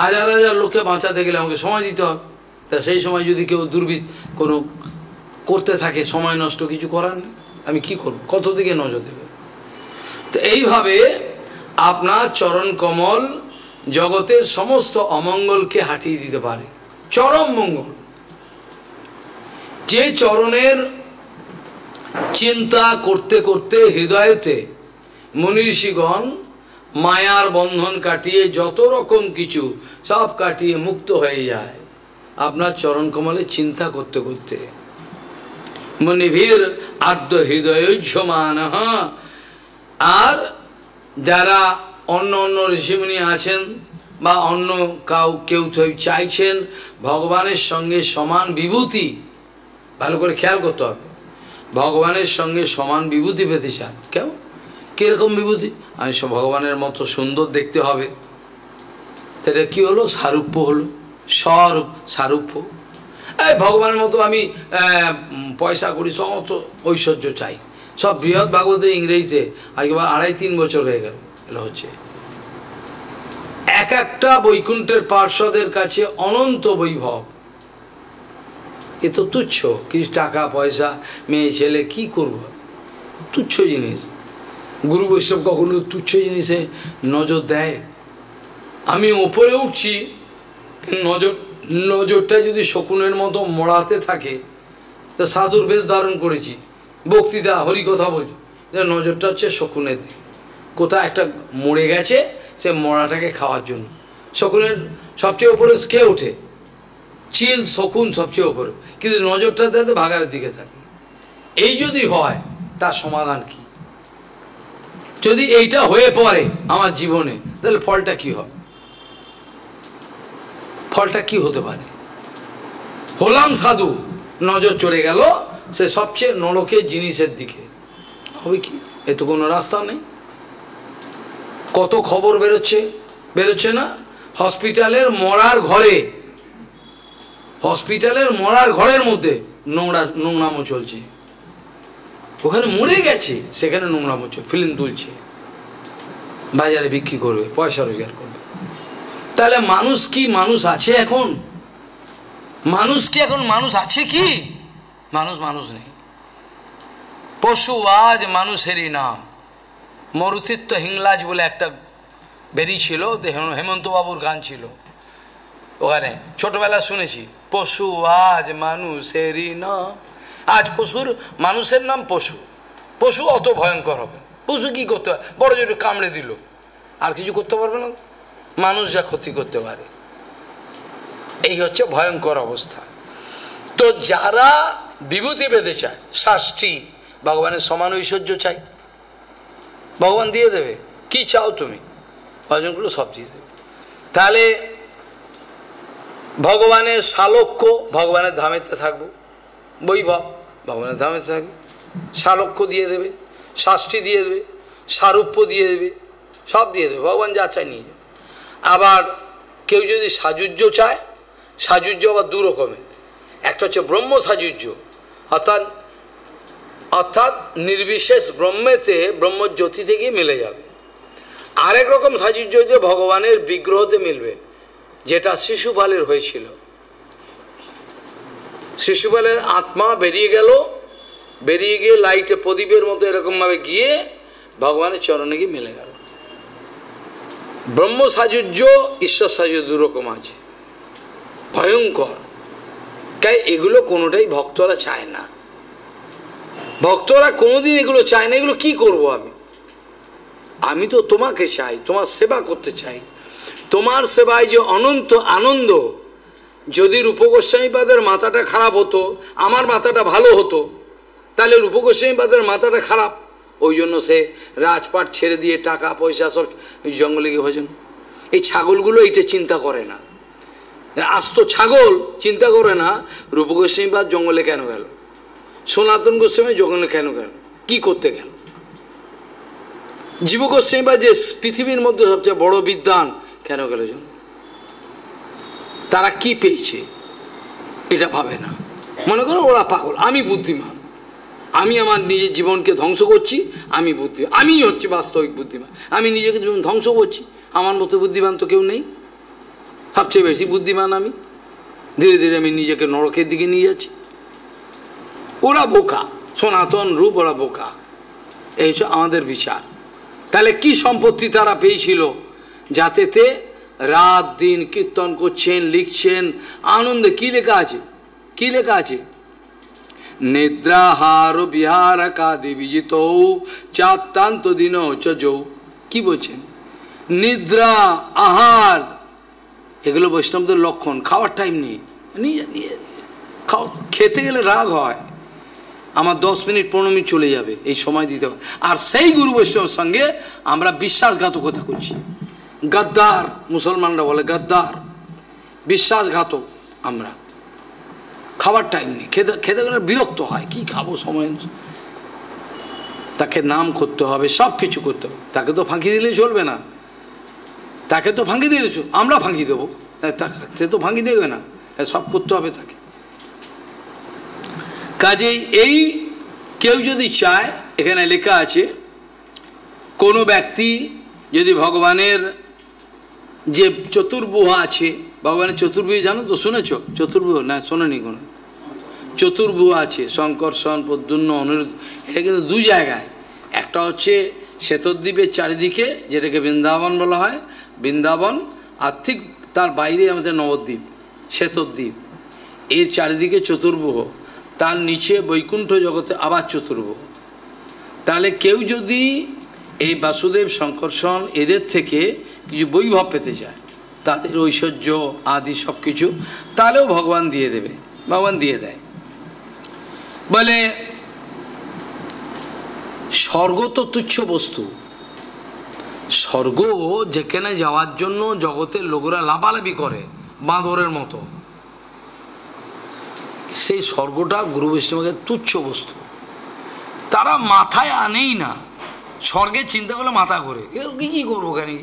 হাজার হাজার লোককে বাঁচাতে গেলে আমাকে সময় দিতে হবে। তা সেই সময় যদি কেউ দুর্বৃত কোনো করতে থাকে, সময় নষ্ট, কিছু করার নেই। আমি কি করব? কত দিকে নজর দেবে? তো এইভাবে আপনার চরণ কমল জগতের সমস্ত অমঙ্গলকে হাঁটিয়ে দিতে পারে। চরম মঙ্গল। যে চরণের চিন্তা করতে করতে হৃদয়তে মনীষীগণ মায়ার বন্ধন কাটিয়ে যত রকম কিছু সব কাটিয়ে মুক্ত হয়ে যায়। আপনার চরণ কমলে চিন্তা করতে করতে মনিভীর আদ্য হৃদয় সমান আর যারা অন্য অন্য ঋষিমুনি আছেন বা অন্য কাউ কেউ চাইছেন ভগবানের সঙ্গে সমান বিভূতি, ভালো করে খেয়াল করতে হবে। ভগবানের সঙ্গে সমান বিভূতি পেতে চান। কেউ কীরকম বিভূতি? আমি সব ভগবানের মতো সুন্দর দেখতে হবে। সেটা কী হলো? সারূপ্য হলো। স্বরূপ, সারূপ্য। এই ভগবানের মতো আমি পয়সা করি, সমস্ত ঐশ্বর্য চাই। সব বৃহৎ ভাগবত ইংরেজিতে আজকে আড়াই তিন বছর হয়ে গেল, এটা হচ্ছে। এক একটা বৈকুণ্ঠের পার্শ্বদের কাছে অনন্ত বৈভব। এ তো তুচ্ছ, কিছু টাকা, পয়সা, মেয়ে, ছেলে, কি করব? তুচ্ছ জিনিস। গুরু বৈষ্ণব কখনো তুচ্ছ জিনিসে নজর দেয়? আমি ওপরে উঠছি নজর নজরটা যদি শকুনের মতো মড়াতে থাকে, তো সাধুর বেশ ধারণ করেছি। বক্তৃতা, হরি কথা বলছি। নজরটা হচ্ছে শকুনের দিক। কোথাও একটা মরে গেছে, সে মরাটাকে খাওয়ার জন্য। শকুনের সবচেয়ে ওপরে কে ওঠে? চিল, শকুন সবচেয়ে ওপরে কিন্তু নজরটা তাতে ভাগারের দিকে থাকে। এই যদি হয়, তার সমাধান কি? যদি এইটা হয়ে পড়ে আমার জীবনে, তাহলে ফলটা কি হবে? ফলটা কি হতে পারে? হলাম সাধু, নজর চড়ে গেল সে সবচেয়ে নরকের জিনিসের দিকে। হবে কি? এ তো কোনো রাস্তা নেই। কত খবর বেরোচ্ছে? বেরোচ্ছে না? হসপিটালের মরার ঘরে। হসপিটালের মরার ঘরের মধ্যে নোংরা, নোংরামো চলছে। ওখানে মরে গেছে, সেখানে নোংরামো চল, ফিল্ম তুলছে। বাজারে বিক্রি করবে, পয়সা রোজগার করবে। তাহলে মানুষ কি মানুষ আছে এখন? মানুষ কি এখন মানুষ আছে কি? মানুষ মানুষ নেই। পশু আজ মানুষেরই নাম। মরুতিত্ব হিংলাজ বলে একটা বেরিয়েছিল হেমন্ত বাবুর গান ছিল। ওখানে ছোটবেলা শুনেছি, পশু আজ মানুষেরই নাম। আজ পশুর, মানুষের নাম পশু। পশু অত ভয়ঙ্কর হবে পশু কি করতে বড় জোরে কামড়ে দিল। আর কিছু করতে পারবে না মানুষ যা ক্ষতি করতে পারে। এই হচ্ছে ভয়ঙ্কর অবস্থা। তো যারা বিভূতি পেতে চায়, শাস্তি, ভগবানের সমান ঐশ্বর্য চাই। ভগবান দিয়ে দেবে। কি চাও তুমি? ভজনগুলো সব দিয়ে দেবে। তাহলে ভগবানের সালক্য ভগবানের ধামেতে থাকব। বৈভব, ভগবানের ধামেতে থাকবে। সালক্য দিয়ে দেবে, শাস্তি দিয়ে দেবে, সারূপ্য দিয়ে দেবে, সব দিয়ে দেবে। ভগবান যা চায় নিয়ে আবার কেউ যদি সাজুজ্য চায় সাজুজ্য আবার দু রকমের। একটা হচ্ছে ব্রহ্ম সাজুজ্য অর্থাৎ অর্থাৎ নির্বিশেষ ব্রহ্মেতে ব্রহ্মজ্যোতি থেকে মিলে যাবে। আরেক রকম সাজুজ্য যে ভগবানের বিগ্রহতে মিলবে, যেটা শিশুপালের হয়েছিল। শিশুপালের আত্মা বেরিয়ে গেল, বেরিয়ে গিয়ে লাইটে প্রদীপের মতো এরকমভাবে গিয়ে ভগবানের চরণে গিয়ে মিলে গেল। ব্রহ্ম সাজুজ্য, ঈশ্বর সাজুজ্য দুরকম আছে। ভয়ঙ্কর। তাই এগুলো কোনোটাই ভক্তরা চায় না। ভক্তরা কোনোদিন এগুলো চায় না, এগুলো কি করব আমি? আমি তো তোমাকে চাই, তোমার সেবা করতে চাই। তোমার সেবায় যে অনন্ত আনন্দ। যদি রূপগোস্বামীপাদের মাথাটা খারাপ হতো, আমার মাথাটা ভালো হতো, তাহলে রূপগোস্বামীপাদের মাথাটা খারাপ। ওই জন্য সে রাজপাট ছেড়ে দিয়ে টাকা, পয়সা সব জঙ্গলে গিয়ে ভজন। এই ছাগলগুলো এইটা চিন্তা করে না। আস্ত ছাগল চিন্তা করে না রূপ গোস্বামী বা জঙ্গলে কেন গেল? সনাতন গোস্বামী জঙ্গলে কেন গেল? কি করতে গেল? জীব গোস্বামী বা যে পৃথিবীর মধ্যে সবচেয়ে বড় বিদ্যান কেন গেল তারা কি পেয়েছে? এটা ভাবে না। মনে করো ওরা পাগল, আমি বুদ্ধিমান। আমি আমার নিজের জীবনকে ধ্বংস করছি, আমি বুদ্ধি আমি হচ্ছে বাস্তবিক বুদ্ধিমান। আমি নিজেকে জীবন ধ্বংস করছি। আমার মতো বুদ্ধিমান তো কেউ নেই। সবচেয়ে বেশি বুদ্ধিমান আমি। ধীরে ধীরে আমি নিজেকে নরকের দিকে নিয়ে যাচ্ছি। ওরা বোকা। সনাতন রূপ ওরা বোকা। এই আমাদের বিচার। তাহলে কি সম্পত্তি তারা পেয়েছিল? যাতেতে রাত দিন কীর্তন করছেন, লিখছেন। আনন্দে কি লেখা আছে? কি লেখা আছে? নিদ্রাহার বিহার কাদি বিজিত চাত্তান্ত দিন চৌ কি বলছেন? নিদ্রা, আহার, এগুলো বৈষ্ণবদের লক্ষণ, খাওয়ার টাইম নেই। নিয়ে নিয়ে খাও, খেতে গেলে রাগ হয়। আমার দশ মিনিট, পনেরো মিনিট চলে যাবে, এই সময় দিতে হবে। আর সেই গুরু বৈষ্ণবের সঙ্গে আমরা বিশ্বাসঘাতকতা করছি। গদ্দার, মুসলমানরা বলে গদ্দার, বিশ্বাসঘাতক আমরা। খাবার টাইম নেই। খেতে খেতে গেলে বিরক্ত হয়, কি খাব সময় তাকে নাম করতে হবে, সব কিছু করতে হবে। তাকে তো ফাঁকি দিলে চলবে না। তাকে তো ফাঁকি দিয়েছ আমরা ফাঁকি দেবো। সে তো ফাঁকি দেবে না। সব করতে হবে তাকে। কাজেই এই কেউ যদি চায়, এখানে লেখা আছে, কোনো ব্যক্তি যদি ভগবানের যে চতুর্বুহ আছে ভগবানের চতুর্ভুহ জানো তো, শুনেছ? চতুর্ভুহ না, শোনেনি কোনো। চতুর্ভুহ আছে শঙ্কর্ষণ পদ্মুন্ন অনুরোধ এটা কিন্তু দু জায়গায়। একটা হচ্ছে শ্বেতদ্বীপের চারিদিকে, যেটাকে বৃন্দাবন বলা হয়। বৃন্দাবন, আর ঠিক তার বাইরে আমাদের নবদ্বীপ, শ্বেতদ্বীপ। এর চারিদিকে চতুর্ভুহ তার নিচে বৈকুণ্ঠ জগতে আবার চতুর্ভুহ তাহলে কেউ যদি এই বাসুদেব শঙ্কর্ষণ এদের থেকে কিছু বৈভব পেতে চায় তাদের ঐশ্বর্য, আদি সব কিছু তাহলেও ভগবান দিয়ে দেবে, ভগবান দিয়ে দেয়। বলে, স্বর্গ তো তুচ্ছ বস্তু। স্বর্গ যেখানে যাওয়ার জন্য জগতের লোকরা লাভালাভি করে, বাঁদরের মতো। সেই স্বর্গটা গুরু বৈষ্ণবের তুচ্ছ বস্তু। তারা মাথায় আনেই না। স্বর্গের চিন্তা করলে মাথা করে কি করব গিয়ে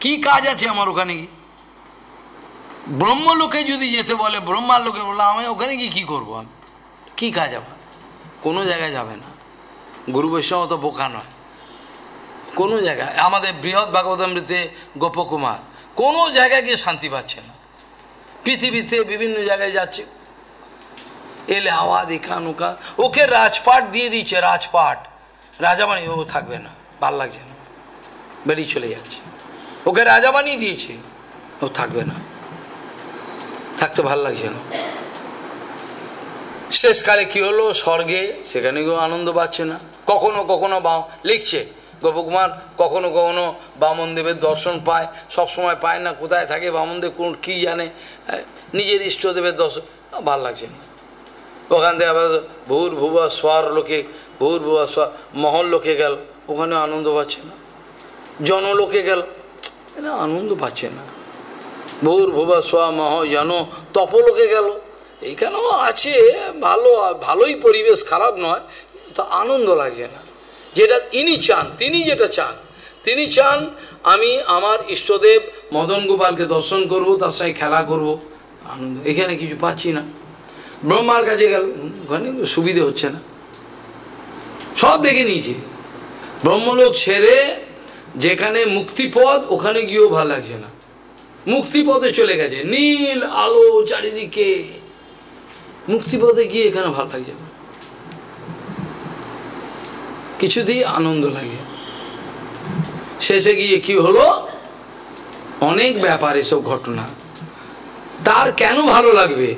কী কাজ আছে আমার ওখানে গিয়ে? ব্রহ্মলোকে যদি যেতে বলে, ব্রহ্মার লোকে বলে, আমি ওখানে গিয়ে কী করব আমি? কী কাজ আমার? কোনো জায়গায় যাবে না। গুরু বৈষ্ণব তো বোকা নয়। কোনো জায়গায়, আমাদের বৃহৎ ভাগবতামৃতে গোপকুমার কোনো জায়গায় গিয়ে শান্তি পাচ্ছে না। পৃথিবীতে বিভিন্ন জায়গায় যাচ্ছে। এলে আওয়াজ এখান ওখান ওকে রাজপাট দিয়ে দিচ্ছে রাজপাট। রাজা মানে ও থাকবে না, ভালো লাগছে না। বেরিয়ে চলে যাচ্ছে। ওকে রাজা বানিয়ে দিয়েছে। ও থাকবে না। থাকতে ভালো লাগছে না। শেষকালে কি হলো? স্বর্গে সেখানে কেউ আনন্দ পাচ্ছে না। কখনো কখনো বা লিখছে গোপকুমার কখনো কখনো বামনদেবের দর্শন পায়। সব সময় পায় না, কোথায় থাকে বামনদেব কোন কী জানে? নিজের ইষ্টদেবের দর্শন ভালো লাগছে না। ওখান থেকে আবার ভূর ভুবা সোয়ার লোকে, ভূর ভুবা সোয়ার মহল লোকে গেল। ওখানে আনন্দ পাচ্ছে না। জনলোকে গেল। এটা আনন্দ পাচ্ছে না। ভূর ভোবা সোয়া মহ জন, তপলোকে গেল। এইখানেও আছে, ভালো, ভালোই পরিবেশ, খারাপ নয় তো আনন্দ লাগছে না। যেটা ইনি চান, তিনি যেটা চান। তিনি চান, আমি আমার ইষ্টদেব মদন গোপালকে দর্শন করব, তার সঙ্গে খেলা করব। আনন্দ, এখানে কিছু পাচ্ছি না। ব্রহ্মার কাছে গেল, ওখানে সুবিধে হচ্ছে না। সব দেখে নিয়েছে। ব্রহ্মলোক ছেড়ে যেখানে মুক্তিপদ ওখানে গিয়েও ভালো লাগছে না। মুক্তিপদে চলে গেছে। নীল আলো চারিদিকে। মুক্তিপদে গিয়ে এখানে ভালো লাগছে না। কিছুতেই আনন্দ লাগে শেষে গিয়ে কি হলো? অনেক ব্যাপার এসব ঘটনা। তার কেন ভালো লাগবে?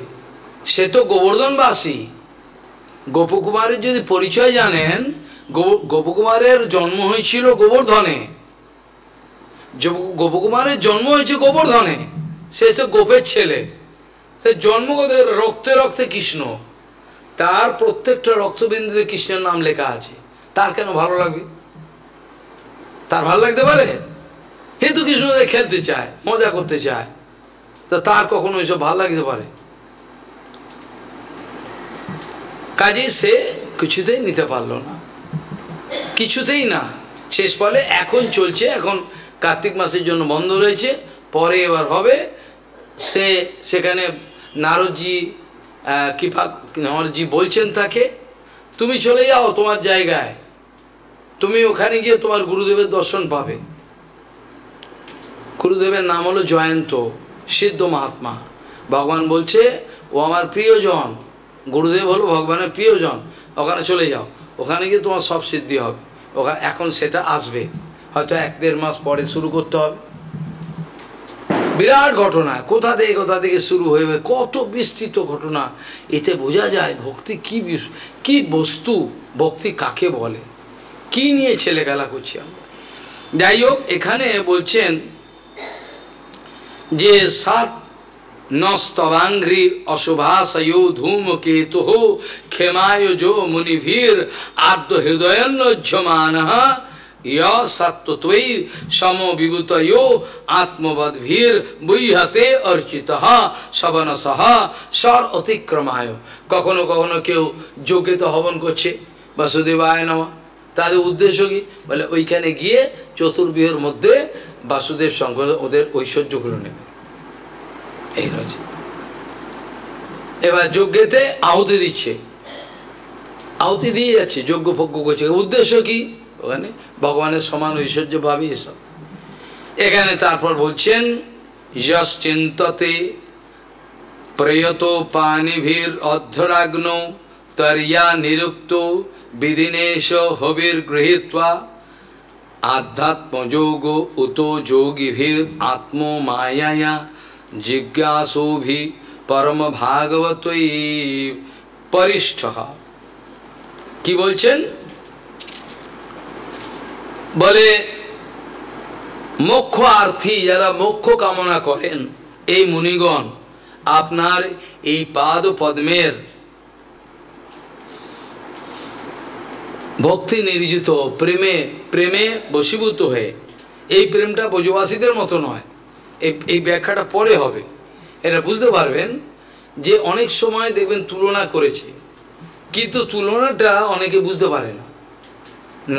সে তো গোবর্ধনবাসী। গোপকুমারের যদি পরিচয় জানেন গোপকুমারের জন্ম হয়েছিল গোবর্ধনে। গোপকুমারের জন্ম হয়েছে গোবর্ধনে। সে সে গোপের ছেলে। সে জন্মগত রক্তে রক্তে কৃষ্ণ। তার প্রত্যেকটা রক্তবিন্দুতে কৃষ্ণের নাম লেখা আছে। তার কেন ভালো লাগবে তার ভালো লাগতে পারে? হেতু কৃষ্ণদের খেলতে চায়, মজা করতে চায়। তো তার কখনো এসব ভালো লাগতে পারে? কাজে সে কিছুতেই নিতে পারল না। কিছুতেই না। শেষ ফলে এখন চলছে, এখন কার্তিক মাসের জন্য বন্ধ রয়েছে, পরে এবার হবে। সে সেখানে নারদজি কৃপা, নারদজি বলছেন তাকে, তুমি চলে যাও তোমার জায়গায়। তুমি ওখানে গিয়ে তোমার গুরুদেবের দর্শন পাবে। গুরুদেবের নাম হলো জয়ন্ত, সিদ্ধ মহাত্মা। ভগবান বলছে, ও আমার প্রিয়জন, গুরুদেব হলো ভগবানের প্রিয়জন, ওখানে চলে যাও। ওখানে গিয়ে তোমার সব সিদ্ধি হবে। ওখানে এখন সেটা আসবে। হয়তো এক দেড় মাস পরে শুরু করতে হবে। বিরাট ঘটনা, কোথা থেকে কোথা থেকে শুরু হয়ে কত বিস্তৃত ঘটনা, এতে বোঝা যায় ভক্তি কি কি বস্তু, ভক্তি কাকে বলে, কি নিয়ে ছেলে খেলা করছি আমরা। যাই হোক, এখানে বলছেন যে, সাত নস্তবাঙ্ঘ্রি অশুভাশয়ো ধূমকেতু ক্ষেমায় যো মুনিভীর আদ্য হৃদয়ন্নজ্যমান সত্যই সমবিভূতয় আত্মবদ্ভীর বৈহতে অর্চিত শবন সহ স্বর অতিক্রমায়। কখনো কখনো কেউ যোগ্যত হবন করছে, বাসুদেবায় নেওয়া তাদের উদ্দেশ্য কি? বলে ওইখানে গিয়ে চতুর্বিহের মধ্যে বাসুদেব শঙ্কর ওদের ঐশ্বর্য ঐশ্বর্যগুলো নেবে। এই রয়েছে এবার যজ্ঞেতে আহুতি দিচ্ছে। আহুতি দিয়ে যাচ্ছে, যজ্ঞ ফজ্ঞ করছে। উদ্দেশ্য কি? ওখানে ভগবানের সমান ঐশ্বর্য ভাবি এসব। এখানে তারপর বলছেন যশ চিন্ততে প্রয়ত পানিভীর অর্ধরাগ্ন তরিয়া নিরুক্ত বিধিনেশ হবির গৃহীত্বা আধ্যাত্মযোগ উত যোগীভির আত্মমায়া জিজ্ঞাসুভি পরম ভাগবতই পরিষ্ঠ। কি বলছেন? বলে মোক্ষ আর্থী যারা মোক্ষ কামনা করেন, এই মুনিগণ, আপনার এই পাদ পদ্মের ভক্তি নির্জিত প্রেমে প্রেমে বশীভূত হয়ে, এই প্রেমটা ব্রজবাসীদের মতো নয়, এই ব্যাখ্যাটা পরে হবে। এটা বুঝতে পারবেন যে অনেক সময় দেখবেন তুলনা করেছে, কিন্তু তুলনাটা অনেকে বুঝতে পারে না।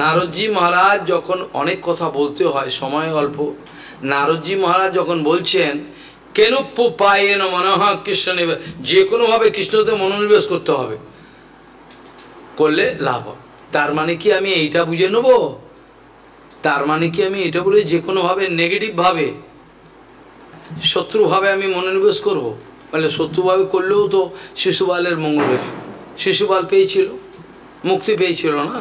নারদজি মহারাজ যখন অনেক কথা বলতে হয়, সময় অল্প, নারদজি মহারাজ যখন বলছেন কেন পায়ে না মনে হয় কৃষ্ণ নিবে যে কোনোভাবে কৃষ্ণতে মনোনিবেশ করতে হবে, করলে লাভ তার মানে কি আমি এইটা বুঝে নেব? তার মানে কি আমি এটা বলে যে কোনোভাবে নেগেটিভভাবে শত্রুভাবে আমি মনোনিবেশ করব? বলে শত্রুভাবে করলেও তো শিশুপালের মঙ্গল হয়েছে। শিশুপাল পেয়েছিল, মুক্তি পেয়েছিল না?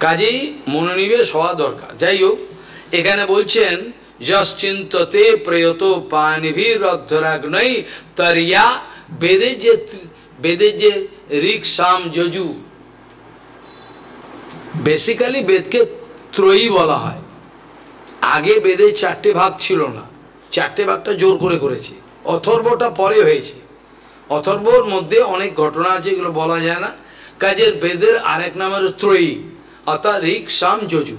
কাজেই মনোনিবেশ হওয়া দরকার। যাই হোক, এখানে বলছেন, যশ্চিন্ততে প্রয়ত পানিভীর অর্ধরাগ্নই তরিয়া বেদের যে বেদের যে ঋক সাম যজু। বেসিক্যালি বেদকে ত্রয়ী বলা হয়। আগে বেদের চারটে ভাগ ছিল না। চারটে ভাগটা জোর করে করেছে। অথর্বটা পরে হয়েছে। অথর্বর মধ্যে অনেক ঘটনা আছে, এগুলো বলা যায় না। কাজের বেদের আরেক নামের ত্রয়ী। অর্থাৎ রিক সাম যজু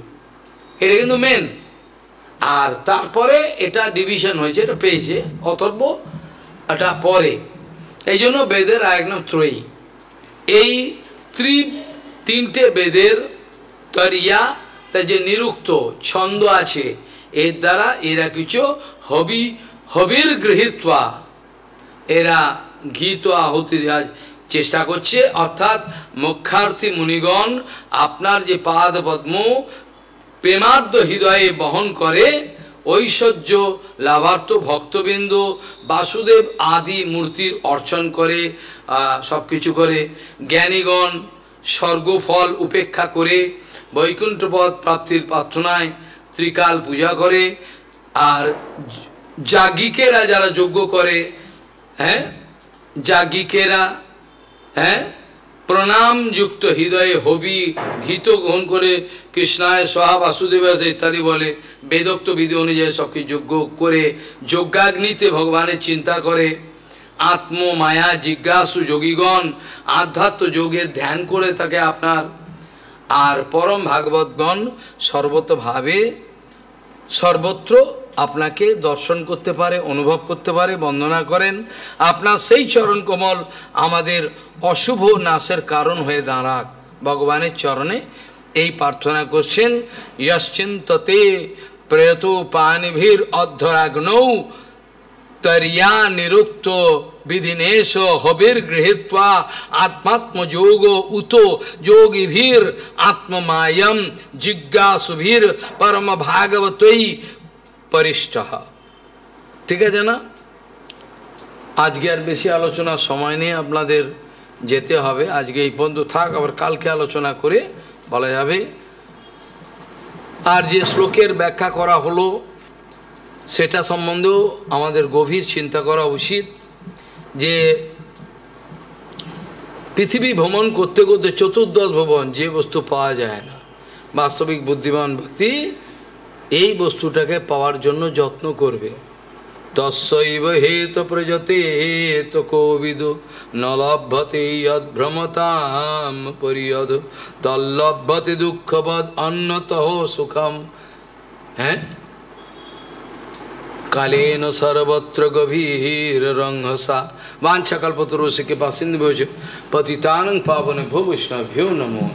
এটা কিন্তু মেন আর তারপরে এটা ডিভিশন হয়েছে, এটা পেয়েছে, অথর্ব, এটা পরে। এই জন্য বেদের আরেক নাম ত্রয়ী। এই ত্রি, তিনটে বেদের তরিয়া, তার যে নিরুক্ত ছন্দ আছে, এর দ্বারা এরা কিছু হবি, হবির গৃহীত্বা। এরা ঘিত আহুতি দেওয়ার চেষ্টা করছে, অর্থাৎ মুখ্যার্থী মুনিগণ আপনার যে পাদ পদ্ম প্রেমার্ধ হৃদয়ে বহন করে, ঐশ্বর্য লাভার্থ ভক্তবৃন্দ, বাসুদেব আদি মূর্তির অর্চন করে সব কিছু করে, জ্ঞানীগণ স্বর্গফল উপেক্ষা করে, বৈকুণ্ঠপদ প্রাপ্তির প্রার্থনায় ত্রিকাল পূজা করে, আর যাজ্ঞিকেরা যারা যজ্ঞ করে হ্যাঁ? যাজ্ঞিকেরা হ্যাঁ? প্রণাম যুক্ত হৃদয়ে হবি ঘিত গ্রহণ করে কৃষ্ণায় সহা বাসুদেব ইত্যাদি বলে বেদোক্ত বিধি অনুযায়ী সবকে যজ্ঞ করে যজ্ঞাগ্নিতে ভগবানের চিন্তা করে। আত্ম মায়া জিজ্ঞাসু যোগীগণ আধ্যাত্ম যোগের ধ্যান করে থাকে আপনার। আর পরম ভাগবতগণ সর্বতভাবে সর্বত্র আপনাকে দর্শন করতে পারে, অনুভব করতে পারে, বন্দনা করেন। আপনার সেই চরণ কমল আমাদের অশুভ নাশের কারণ হয়ে দাঁড়াক। ভগবানের চরণে এই প্রার্থনা করছেন যশ্চিন্ততে প্রেত পানিভীর অধ্যরাগ্নৌ তরিয়া নিরুক্ত বিধিনেশ হবির গৃহীত্বা আত্মাত্মযোগ উত যোগীভীর আত্মমায়ম জিজ্ঞাসুভীর পরম ভাগবতই পরিষ্ঠ ঠিক আছে না? আজকে আর বেশি আলোচনার সময় নেই আপনাদের। যেতে হবে। আজকে এই পর্যন্ত থাক, আবার কালকে আলোচনা করে বলা যাবে। আর যে শ্লোকের ব্যাখ্যা করা হলো, সেটা সম্বন্ধেও আমাদের গভীর চিন্তা করা উচিত যে পৃথিবী ভ্রমণ করতে করতে চতুর্দশ ভবন যে বস্তু পাওয়া যায় না। বাস্তবিক বুদ্ধিমান ব্যক্তি এই বস্তুটাকে পাওয়ার জন্য যত্ন করবে। তস্যৈব হেত প্রজতে হেত কোবিদ নলভ্যতে যদ্ভ্রমতাম পরিয়দ তল্লভ্যতে দুঃখবদ অন্নত সুখম। হ্যাঁ? কালেন সর্বত্র গভীর রংহসা। বাঞ্ছা কল্পতরুষিকে পাসিন্ধ পতিতানং পাবনে ভূ বৈষ্ণভ্যো নমো।